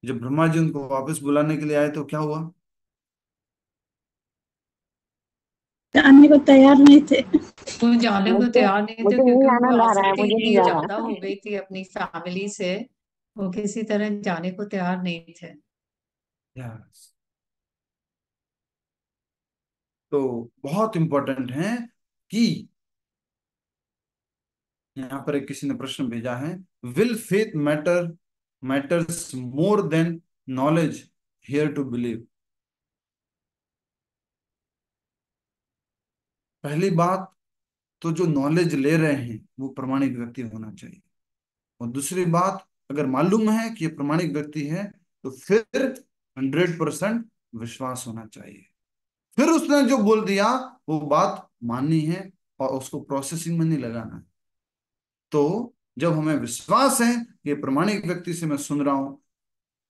जब ब्रह्मा जी उनको वापस बुलाने के लिए आए तो क्या हुआ? जाने को तैयार नहीं थे। वो जाने को तैयार नहीं थे क्योंकि मुझे ज़्यादा हो गई थी अपनी फैमिली से। वो किसी तरह जाने को तैयार नहीं थे। यस तो बहुत इंपॉर्टेंट है कि यहाँ पर एक किसी ने प्रश्न भेजा है will faith matter matters more than knowledge here to believe पहली बात तो जो नॉलेज ले रहे हैं, वो प्रमाणिक व्यक्ति होना चाहिए। और दूसरी बात, अगर मालूम है कि ये प्रमाणिक व्यक्ति है तो फिर हंड्रेड परसेंट विश्वास होना चाहिए। फिर उसने जो बोल दिया, वो बात माननी है और उसको प्रोसेसिंग में नहीं लगाना है। तो जब हमें विश्वास है कि प्रमाणिक व्यक्ति से मैं सुन रहा हूँ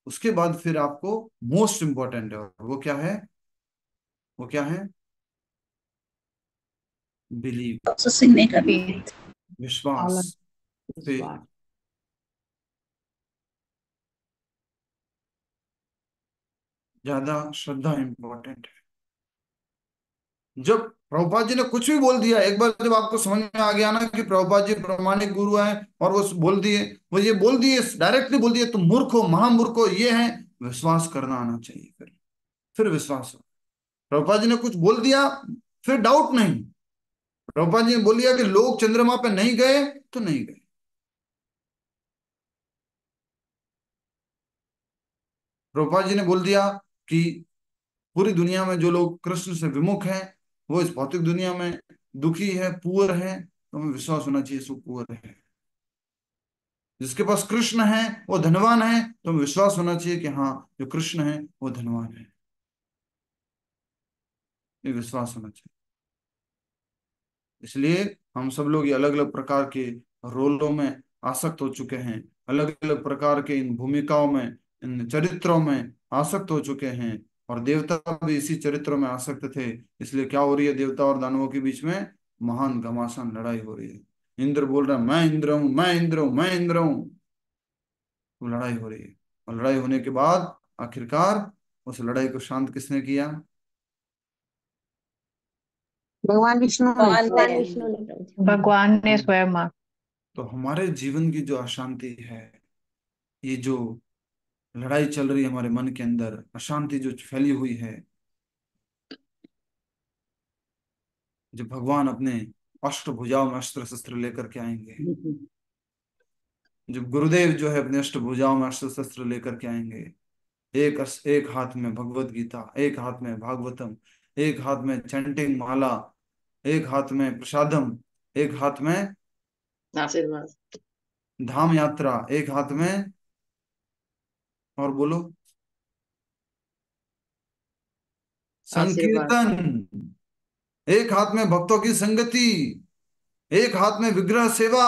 उसके बाद फिर आपको मोस्ट इंपॉर्टेंट है। वो क्या है? वो क्या है? बिलीव विश्वास। ज़्यादा श्रद्धा इंपॉर्टेंट है। जब प्रभुपाद जी ने कुछ भी बोल दिया, एक बार जब आपको समझ में आ गया ना कि प्रभुपाद जी प्रमाणिक गुरु हैं और वो बोल दिए, वो ये बोल दिए डायरेक्टली बोल दिए तुम मूर्ख हो, महामूर्ख हो, ये है, विश्वास करना आना चाहिए फिर। फिर विश्वास हो। प्रभुपाद जी ने कुछ बोल दिया, फिर डाउट नहीं। प्रभुपाद जी ने बोल दिया कि लोग चंद्रमा पे नहीं गए तो नहीं गए। प्रभुपाद जी ने बोल दिया कि पूरी दुनिया में जो लोग कृष्ण से विमुख हैं वो इस भौतिक दुनिया में दुखी है, पुअर है तो हमें विश्वास होना चाहिए सो पुअर है। जिसके पास कृष्ण है, वो धनवान है तो हमें विश्वास होना चाहिए कि हाँ जो कृष्ण है, वो धनवान है। ये विश्वास होना चाहिए। इसलिए हम सब लोग ये अलग अलग प्रकार के रोलों में आसक्त हो चुके हैं अलग अलग प्रकार के इन भूमिकाओं में, इन चरित्रों में आसक्त हो चुके हैं। और देवता भी इसी चरित्र में आसक्त थे इसलिए क्या हो रही है देवता और दानवों के बीच में महान घमासान लड़ाई हो रही है। इंद्र बोल रहा है मैं इंद्र हूँ मैं इंद्र हूँ मैं इंद्र हूँ। तो लड़ाई हो रही है। और लड़ाई होने के बाद आखिरकार उस लड़ाई को शांत किसने किया? भगवान विष्णु भगवान ने। स्वयं तो हमारे जीवन की जो अशांति है ये जो लड़ाई चल रही है हमारे मन के अंदर अशांति जो फैली हुई है जब भगवान अपने अष्टभुजाओं में अस्त्र शस्त्र लेकर के आएँगे। जब गुरुदेव जो है अपने अष्टभुजाओं में अस्त्र शस्त्र लेकर के आएँगे एक एक हाथ में भगवत गीता एक हाथ में भागवतम एक हाथ में चैंटिंग माला एक हाथ में प्रसादम एक हाथ में धाम यात्रा एक हाथ में और बोलो। संकीर्तन। एक हाथ में भक्तों की संगति एक हाथ में विग्रह सेवा।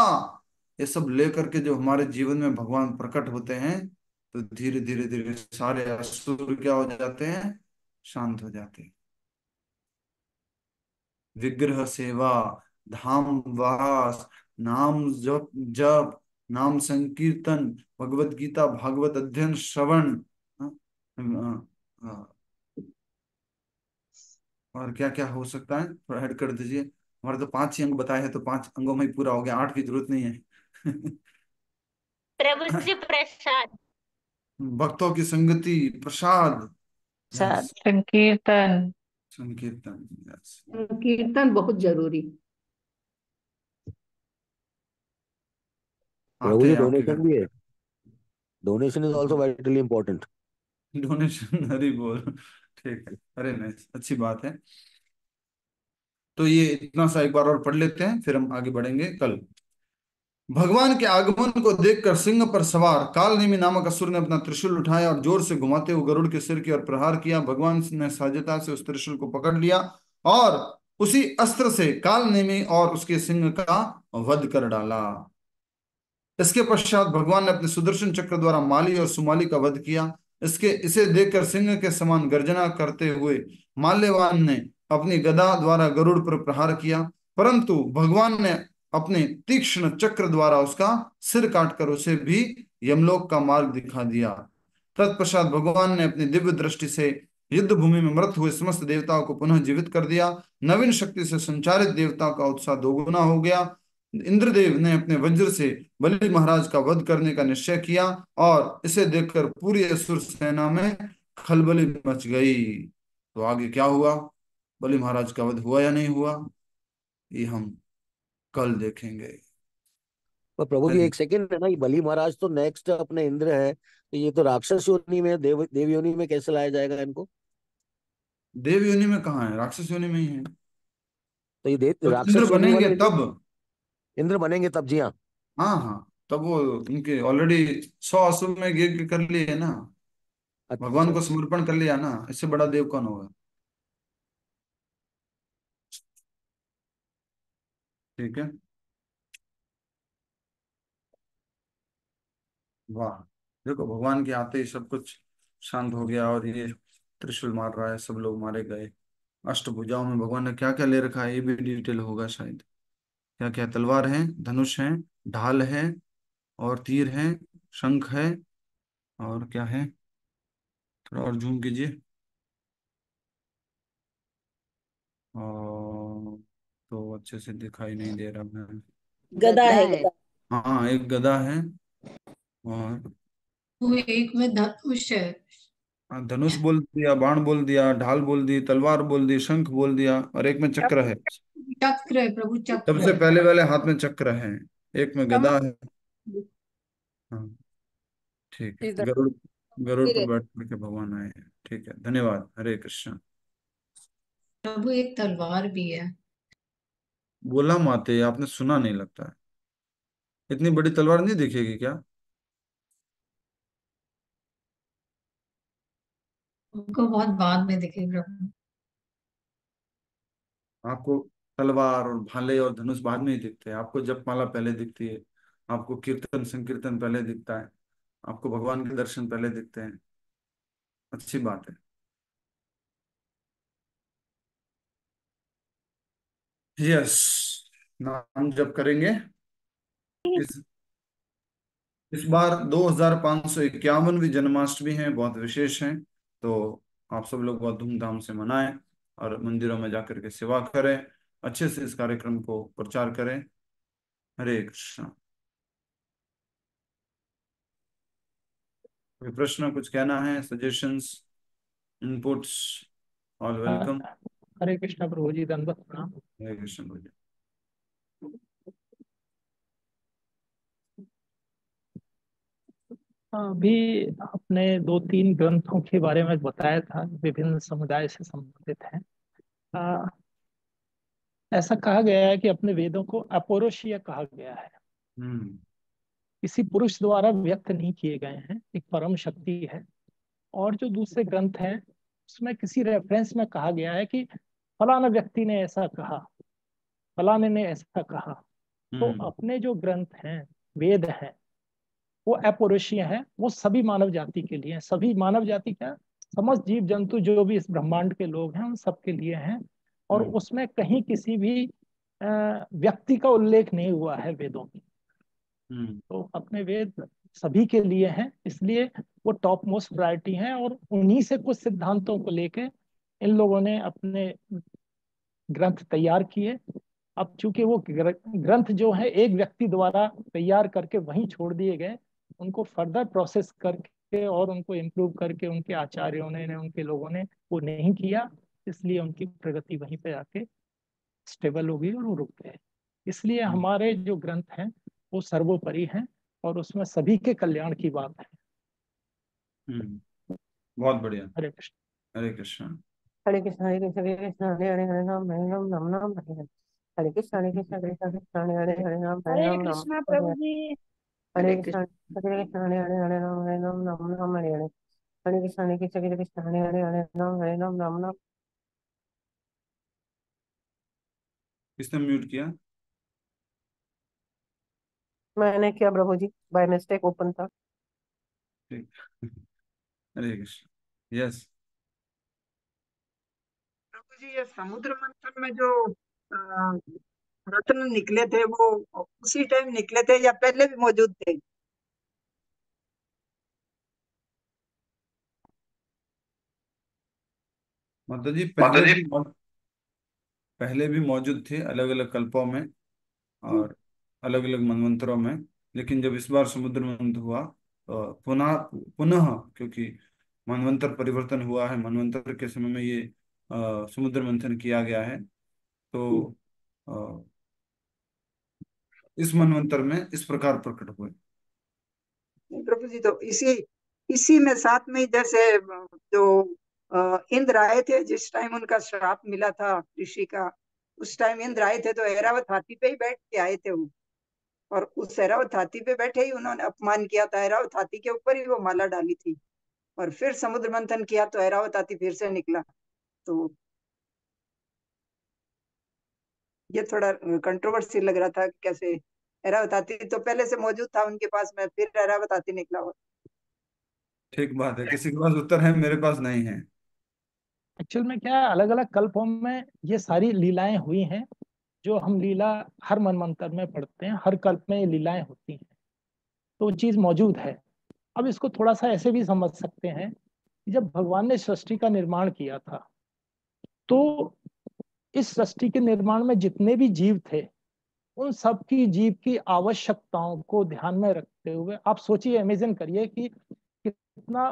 ये सब लेकर के जो हमारे जीवन में भगवान प्रकट होते हैं तो धीरे धीरे धीरे सारे असुर क्या हो जाते हैं? शांत हो जाते हैं। विग्रह सेवा धाम वास नाम जप जप नाम संकीर्तन भगवत गीता भागवत अध्ययन श्रवण हाँ, हाँ, हाँ। और क्या क्या हो सकता है? थोड़ा ऐड कर दीजिए। हमारे तो पाँच ही अंग बताए हैं तो पाँच अंगों में ही पूरा हो गया। आठ की ज़रूरत नहीं है। प्रभु जी प्रसाद। भक्तों की संगति प्रसाद। संकीर्तन। संकीर्तन संकीर्तन बहुत ज़रूरी। प्रभु आते जी हैं आपके घर डोनेशन भी है donation is also vitally important donation Hari बोल। ठीक है। अरे नहीं अच्छी बात है। तो ये इतना सा एक बार और पढ़ लेते हैं फिर हम आगे बढ़ेंगे कल। भगवान के आगमन को देखकर सिंह पर सवार। कालनेमी नामक असुर ने अपना त्रिशूल उठाया और ज़ोर से घुमाते हुए गरुड़ के सिर की ओर प्रहार किया। भगवान ने सहजता से उस त्रिशूल को पकड़ लिया और उसी अस्त्र से कालनेमी और उसके सिंह का वध कर डाला। इसके पश्चात भगवान ने अपने सुदर्शन चक्र द्वारा माली और सुमाली का वध किया। इसके, इसे देखकर सिंह के समान गर्जना करते हुए माल्यवान ने अपनी गदा द्वारा गरुड़ पर प्रहार किया। परंतु भगवान ने अपने तीक्ष्ण चक्र द्वारा उसका सिर काटकर उसे भी यमलोक का मार्ग दिखा दिया। तत्पश्चात भगवान ने अपनी दिव्य दृष्टि से युद्ध भूमि में मृत हुए समस्त देवताओं को पुनः जीवित कर दिया। नवीन शक्ति से संचारित देवताओं का उत्साह दोगुना हो गया। इंद्रदेव ने अपने वज्र से बलि महाराज का वध करने का निश्चय किया और इसे देखकर पूरी असुर सेना में खलबली मच गई। तो आगे क्या हुआ? बलि महाराज का वध हुआ या नहीं हुआ? ये हम कल देखेंगे। पर प्रभु जी एक सेकंड है ना ये बलि महाराज तो नेक्स्ट अपने इंद्र है तो ये तो राक्षस योनि में देव देव योनि में कैसे लाया जाएगा इनको? देव योनि में कहा है? राक्षस योनि में ही है। तो ये देव तो राक्षस बनेंगे तब। इंद्र बनेंगे तब जी हाँ। हाँ हाँ। तब वो उनके ऑलरेडी सौ असुर में गिर कर लिए ना। भगवान को समर्पण कर लिया ना इससे बड़ा देव कौन होगा? ठीक है। वाह। देखो भगवान के आते ही सब कुछ शांत हो गया और ये त्रिशूल मार रहा है सब लोग मारे गए। अष्टभुजाओं में भगवान ने क्या क्या ले रखा है ये भी डिटेल होगा शायद। क्या क्या तलवार है धनुष है ढाल है और तीर है शंख है और क्या है? थोड़ा और जूम कीजिए। और तो अच्छे से दिखाई नहीं दे रहा है। गदा है गदा हाँ। एक गदा है और वो एक में धनुष है हाँ, धनुष बोल दिया बाण बोल दिया ढाल बोल दी तलवार बोल दी शंख बोल दिया और एक में चक्र है। चक्र है प्रभु चक्र सबसे पहले वाले हाथ में चक्र है एक में गदा है। हाँ ठीक है गरुड़ गरुड़ पर बैठ करके भगवान आए हैं। ठीक है धन्यवाद। हरे कृष्ण। प्रभु एक तलवार भी है। बोला माते आपने सुना नहीं लगता। है इतनी बड़ी तलवार नहीं दिखेगी क्या? उनको बहुत बाद में दिखे प्रभु आपको तलवार और भाले और धनुष बाद में ही दिखते हैं। आपको जप माला पहले दिखती है, आपको कीर्तन, संकीर्तन पहले दिखता है, आपको भगवान के दर्शन पहले दिखते हैं। अच्छी बात है। यस नाम जब करेंगे। इस इस बार 2551वीं जन्माष्टमी है, बहुत विशेष है। तो आप सब लोग बहुत धूमधाम से मनाएँ और मंदिरों में जाकर के सेवा करें अच्छे से इस कार्यक्रम को प्रचार करें। हरे कृष्ण। कोई प्रश्न कुछ कहना है? Suggestions inputs all welcome Hare Krishna प्रभु जी प्रणाम। हरे कृष्ण प्रभु जी। अभी आपने दो तीन ग्रंथों के बारे में बताया था विभिन्न समुदाय से संबंधित हैं। आ, ऐसा कहा गया है कि अपने वेदों को अपौरुषीय कहा गया है। हम्म। किसी पुरुष द्वारा व्यक्त नहीं किए गए हैं एक परम शक्ति है। और जो दूसरे ग्रंथ हैं उसमें किसी रेफरेंस में कहा गया है कि फलाना व्यक्ति ने ऐसा कहा फलाने ने ऐसा कहा। तो हम्म। अपने जो ग्रंथ हैं वेद हैं वो अपौरुषीय है वो सभी मानव जाति के लिए हैं। सभी मानव जाति क्या? समस्त जीव जंतु जो भी इस ब्रह्मांड के लोग हैं उन सबके लिए हैं। और हम्म। उसमें कहीं किसी भी व्यक्ति का उल्लेख नहीं हुआ है वेदों में। हम्म। तो अपने वेद सभी के लिए हैं इसलिए वो टॉप मोस्ट प्रायोरिटी हैं और उन्हीं से कुछ सिद्धांतों को लेके इन लोगों ने अपने ग्रंथ तैयार किए। अब चूँकि वो ग्रंथ जो है एक व्यक्ति द्वारा तैयार करके वहीं छोड़ दिए गए उनको फर्दर प्रोसेस करके और उनको इम्प्रूव करके उनके आचार्यों ने ने, उनके लोगों ने वो नहीं किया इसलिए उनकी प्रगति वहीं पे आके स्टेबल हो गई और वो रुक गए। इसलिए हमारे जो ग्रंथ हैं वो सर्वोपरि हैं और उसमें सभी के कल्याण की बात है। हम्म। बहुत बढ़िया। हरे कृष्ण। हरे कृष्ण। हरे कृष्ण हरे कृष्ण हरे कृष्ण हरे हरे हरे राम हरे राम राम राम हरे हरे हरे कृष्ण हरे कृष्ण हरे कृष्ण कृष्ण हरे हरे हरे राम हरे हरे राम। राम कृष्णा राम प्रभु जी। हरे कृष्ण हरे कृष्ण हरे हरे हरे राम हरे राम राम राम हरे हरे। हरे कृष्ण हरे कृष्ण हरे कृष्ण हरे हरे हरे राम हरे राम राम राम। किसने म्यूट किया? मैंने किया प्रभु जी बाय मिस्टेक ओपन था। ठीक। [laughs] हरे कृष्ण यस। प्रभु जी ये समुद्र मंथन में जो रत्न निकले थे वो उसी टाइम निकले थे या पहले भी मौजूद थे? माता जी पहले भी पहले भी मौजूद थे अलग अलग कल्पों में और अलग अलग मनवंतरों में लेकिन जब इस बार समुद्र मंथन हुआ तो पुनः पुनः क्योंकि मनवंतर परिवर्तन हुआ है मनवंतर के समय में ये अ, समुद्र मंथन किया गया है तो अ, इस मनवंतर में इस प्रकार प्रकट हुए। प्रभु जी तो इसी इसी में साथ में जैसे, जो इंद्र आए थे, जिस टाइम उनका श्राप मिला था ऋषि का, उस टाइम इंद्र आए थे तो ऐरावत हाथी पे ही बैठ के आए थे वो। और उस ऐरावत हाथी पे बैठे ही उन्होंने अपमान किया था ऐरावत हाथी के ऊपर ही वो माला डाली थी। और फिर समुद्र मंथन किया तो ऐरावत हाथी फिर से निकला। तो ये थोड़ा कंट्रोवर्सी लग रहा था कैसे एरावत तो पहले से मौजूद था उनके पास में फिर एरावत निकला हुआ। ठीक बात है किसी के पास उत्तर है मेरे पास नहीं है। एक्चुअल में क्या अलग अलग कल्पों में ये सारी लीलाएँ हुई हैं जो हम लीला हर मनमंत्र में पढ़ते हैं हर कल्प में ये लीलाएँ होती हैं। तो वो चीज़ मौजूद है। अब इसको थोड़ा सा ऐसे भी समझ सकते हैं कि जब भगवान ने सृष्टि का निर्माण किया था तो इस सृष्टि के निर्माण में जितने भी जीव थे उन सब की जीव की आवश्यकताओं को ध्यान में रखते हुए आप सोचिए इमेजिन करिए कि कितना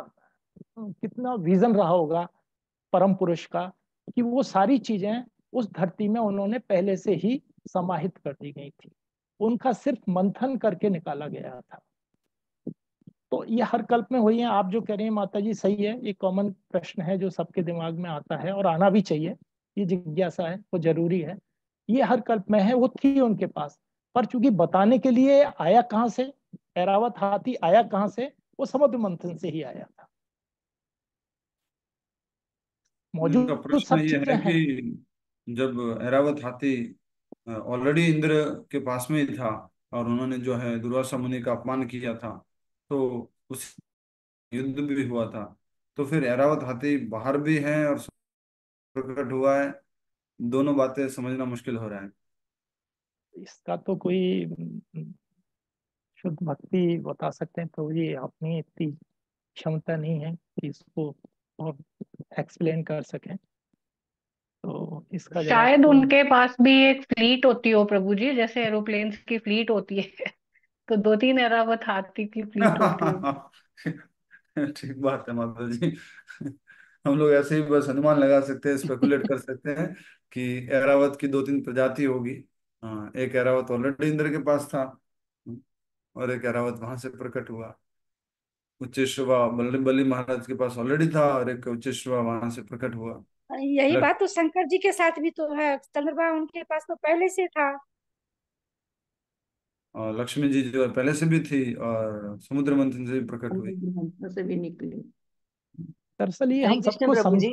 कितना विजन रहा होगा परम पुरुष का कि वो सारी चीज़ें उस धरती में उन्होंने पहले से ही समाहित कर दी गई थी। उनका सिर्फ़ मंथन करके निकाला गया था। तो ये हर कल्प में हुई है। आप जो कह रहे हैं माता जी सही है। ये कॉमन प्रश्न है जो सबके दिमाग में आता है और आना भी चाहिए। ये जिज्ञासा है, वो ज़रूरी है। ये हर कल्प में है वो थी उनके पास। पर चूँकि बताने के लिए आया कहाँ से एरावत हाथी आया कहाँ से वो समुद्र मंथन से ही आया था। मौजूद तो प्रश्न सब ये चीज़ें है कि जब एरावत हाथी ऑलरेडी इंद्र के पास में ही था और उन्होंने जो है दुर्वासा मुनि का अपमान किया था तो उस युद्ध भी हुआ था। तो फिर एरावत हाथी बाहर भी है और प्रकट हुआ है। दोनों बातें समझना मुश्किल हो रहा है। इसका तो कोई हम्म, शुद्ध भक्ति बता सकते हैं तो ये अपनी इतनी क्षमता नहीं है कि इसको और एक्सप्लेन कर सकें। तो इसका शायद तो उनके पास भी एक फ्लीट होती हो प्रभु जी जैसे एरोप्लेन की फ्लीट होती है तो दो तीन एरावत हाथी की फ्लीट होती हो। [laughs] ठीक बात है माता जी। हम लोग ऐसे ही बस अनुमान लगा सकते हैं स्पेकुलेट कर सकते हैं कि एरावत की दो तीन प्रजाति होगी। हाँ एक एरावत ऑलरेडी इंद्र के पास था और एक एरावत वहाँ से प्रकट हुआ। उच्चेश्वा बल्ली बल्ली महाराज के पास ऑलरेडी था और एक उच्चेश्वा वहाँ से प्रकट हुआ। यही लक- बात तो शंकर जी के साथ भी तो है चंद्रमा उनके पास तो पहले से था। और लक्ष्मी जी जो पहले से भी थी और समुद्र मंथन से भी प्रकट हुई। से भी निकली। दरअसल ये हरे हम कृष्ण सबको प्रभु जी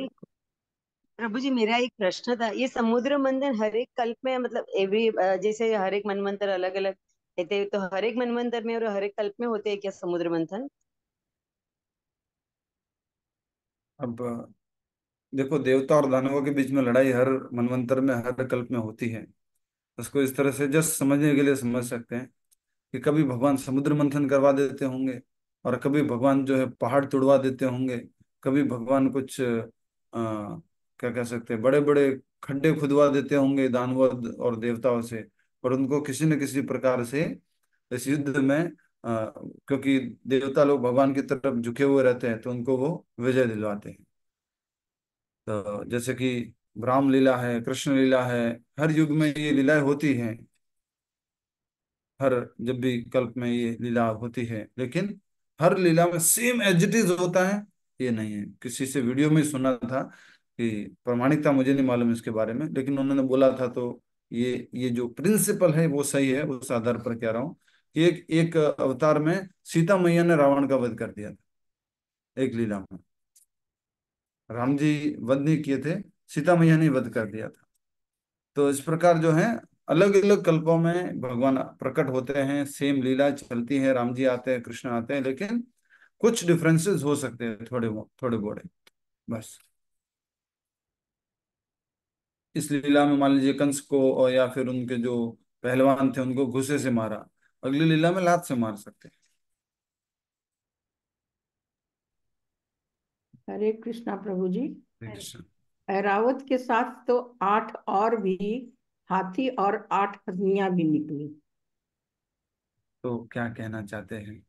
प्रभु जी मेरा एक प्रश्न था ये समुद्र मंथन हर एक कल्प में मतलब एवरी जैसे हर एक मनवंतर अलग अलग रहते हैं, तो हर एक मनवंतर में और हर एक कल्प में होते हैं क्या समुद्र मंथन? अब देखो देवता और दानवों के बीच में लड़ाई हर मनवंतर में हर कल्प में होती है। उसको इस तरह से जस्ट समझने के लिए समझ सकते हैं कि कभी भगवान समुद्र मंथन करवा देते होंगे और कभी भगवान जो है पहाड़ तुड़वा देते होंगे। कभी भगवान कुछ आ, क्या कह सकते हैं बड़े बड़े खड्डे खुदवा देते होंगे दानवों और देवताओं से और उनको किसी न किसी प्रकार से इस युद्ध में आ, क्योंकि देवता लोग भगवान की तरफ़ झुके हुए रहते हैं तो उनको वो विजय दिलवाते हैं। तो जैसे कि राम लीला है कृष्ण लीला है हर युग में ये लीलाएँ होती हैं। हर जब भी कल्प में ये लीला होती है लेकिन हर लीला में सेम एज इट इज़ होता है। ये नहीं है। किसी से वीडियो में सुना था कि प्रमाणिकता मुझे नहीं मालूम इसके बारे में, लेकिन उन्होंने बोला था तो ये ये जो प्रिंसिपल है वो सही है, उस आधार पर कह रहा हूँ कि एक एक अवतार में सीता मैया ने रावण का वध कर दिया था, एक लीला में। राम जी वध नहीं किए थे, सीता मैया ने वध कर दिया था। तो इस प्रकार जो है अलग अलग कल्पों में भगवान प्रकट होते हैं, सेम लीला चलती है, राम जी आते हैं, कृष्ण आते हैं, लेकिन कुछ डिफरेंसेस हो सकते हैं थोड़े थोड़े बोड़े बस। इस लीला में मान लीजिए कंस को और या फिर उनके जो पहलवान थे उनको घुसे से मारा। अगली लीला में लात से मार सकते हैं। हरे कृष्णा प्रभु जी। कृष्ण। ऐरावत के साथ तो आठ और भी हाथी और आठ हथनियाँ भी निकली। तो क्या कहना चाहते हैं?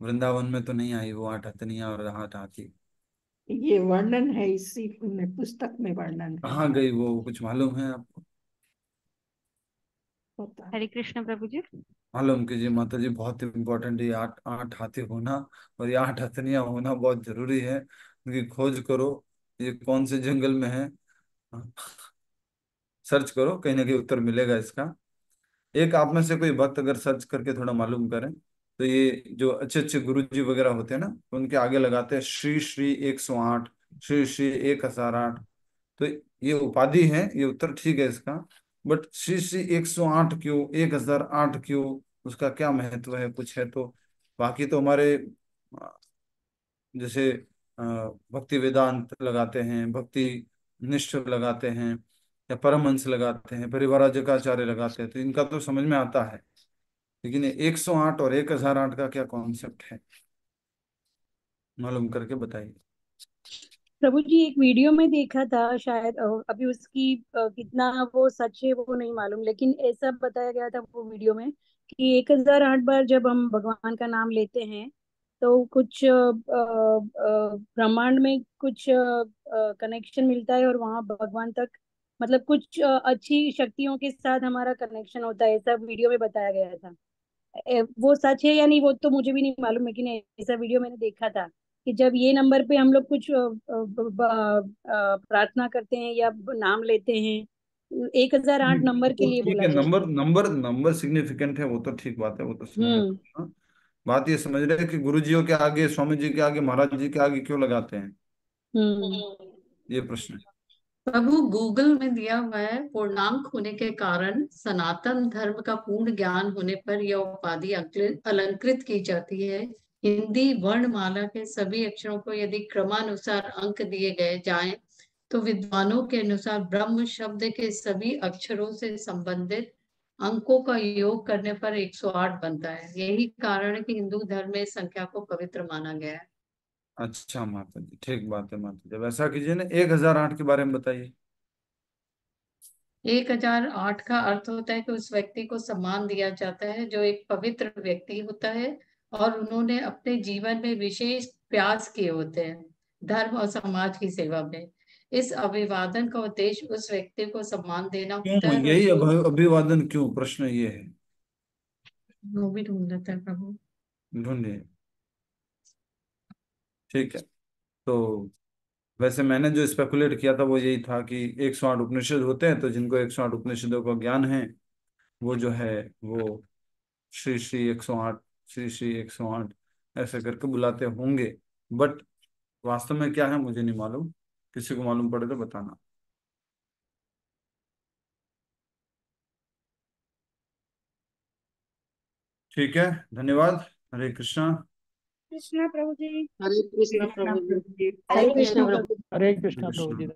वृंदावन में तो नहीं आई वो आठ हथनियाँ और आठ हाथी ये वर्णन है इसी में पुस्तक में वर्णन है। कहाँ गई वो? कुछ मालूम है आपको? हरे कृष्ण प्रभु जी। मालूम कीजिए माता जी बहुत इम्पोर्टेंट ये आठ आठ हाथी होना और ये आठ हथनिया होना बहुत ज़रूरी है। उनकी खोज करो ये कौन से जंगल में है? सर्च करो कहीं ना कहीं उत्तर मिलेगा इसका। एक आप में से कोई भक्त अगर सर्च करके थोड़ा मालूम करें। तो ये जो अच्छे अच्छे गुरु जी वगैरह होते हैं ना, उनके आगे लगाते हैं, श्री श्री एक सौ आठ, श्री श्री एक हज़ार आठ। तो ये उपाधि है, ये उत्तर ठीक है इसका, बट श्री श्री एक सौ आठ क्यों, एक हज़ार आठ क्यों, उसका क्या महत्व है, कुछ है तो बाकी तो हमारे, जैसे भक्ति वेदांत लगाते हैं, भक्ति निष्ठ लगाते हैं, या परमहंस लगाते हैं परिवाराजकाचार्य लगाते हैं तो इनका तो समझ में आता है। लेकिन एक सौ आठ और एक हज़ार आठ का क्या कॉन्सेप्ट है? मालूम करके बताइए। प्रभु जी, एक वीडियो में देखा था शायद अभी उसकी कितना वो सच है वो नहीं मालूम, लेकिन ऐसा बताया गया था वो वीडियो में कि एक हज़ार आठ बार जब हम भगवान का नाम लेते हैं तो कुछ ब्रह्मांड में कुछ कनेक्शन मिलता है और वहाँ भगवान तक मतलब कुछ अच्छी शक्तियों के साथ हमारा कनेक्शन होता है, ऐसा वीडियो में बताया गया था। वो सच है या नहीं वो तो मुझे भी नहीं मालूम लेकिन ऐसा वीडियो मैंने देखा था कि जब ये नंबर पे हम लोग कुछ प्रार्थना करते हैं या नाम लेते हैं एक हज़ार आठ नंबर के तो लिए बोला नंबर नंबर नंबर सिग्निफिकेंट है वो तो ठीक बात है वो तो हम्म। बात ये समझ रहे हैं कि गुरु जियों के आगे स्वामी जी के आगे महाराज जी के आगे क्यों लगाते हैं? हम्म। ये प्रश्न है। प्रभु गूगल में दिया हुआ है पूर्णांक होने के कारण सनातन धर्म का पूर्ण ज्ञान होने पर यह उपाधि अलंकृत की जाती है। हिंदी वर्णमाला के सभी अक्षरों को यदि क्रमानुसार अंक दिए गए जाएँ तो विद्वानों के अनुसार ब्रह्म शब्द के सभी अक्षरों से संबंधित अंकों का योग करने पर 108 बनता है। यही कारण है कि हिंदू धर्म में संख्या को पवित्र माना गया है। अच्छा माता जी ठीक बात है माता जी। ऐसा कीजिए ना एक हज़ार आठ के बारे में बताइए। एक हज़ार आठ का अर्थ होता है कि उस व्यक्ति को सम्मान दिया जाता है जो एक पवित्र व्यक्ति होता है और उन्होंने अपने जीवन में विशेष प्रयास किए होते हैं धर्म और समाज की सेवा में। इस अभिवादन का उद्देश्य उस व्यक्ति को सम्मान देना होता है। यही अभिवादन क्यों? प्रश्न ये है। वो भी ढूंढ लेता है प्रभु। ढूंढिए। ठीक है। तो वैसे मैंने जो स्पेकुलेट किया था वो यही था कि 108 उपनिषद होते हैं तो जिनको 108 उपनिषदों का ज्ञान है, वो जो है, वो श्री श्री 108 श्री श्री 108 ऐसे करके बुलाते होंगे। बट वास्तव में क्या है मुझे नहीं मालूम। किसी को मालूम पड़े तो बताना। ठीक है, धन्यवाद। हरे कृष्णा। कृष्णा प्रभु जी हरे कृष्ण प्रभु जी हरे कृष्णा प्रभु हरे कृष्णा प्रभु जी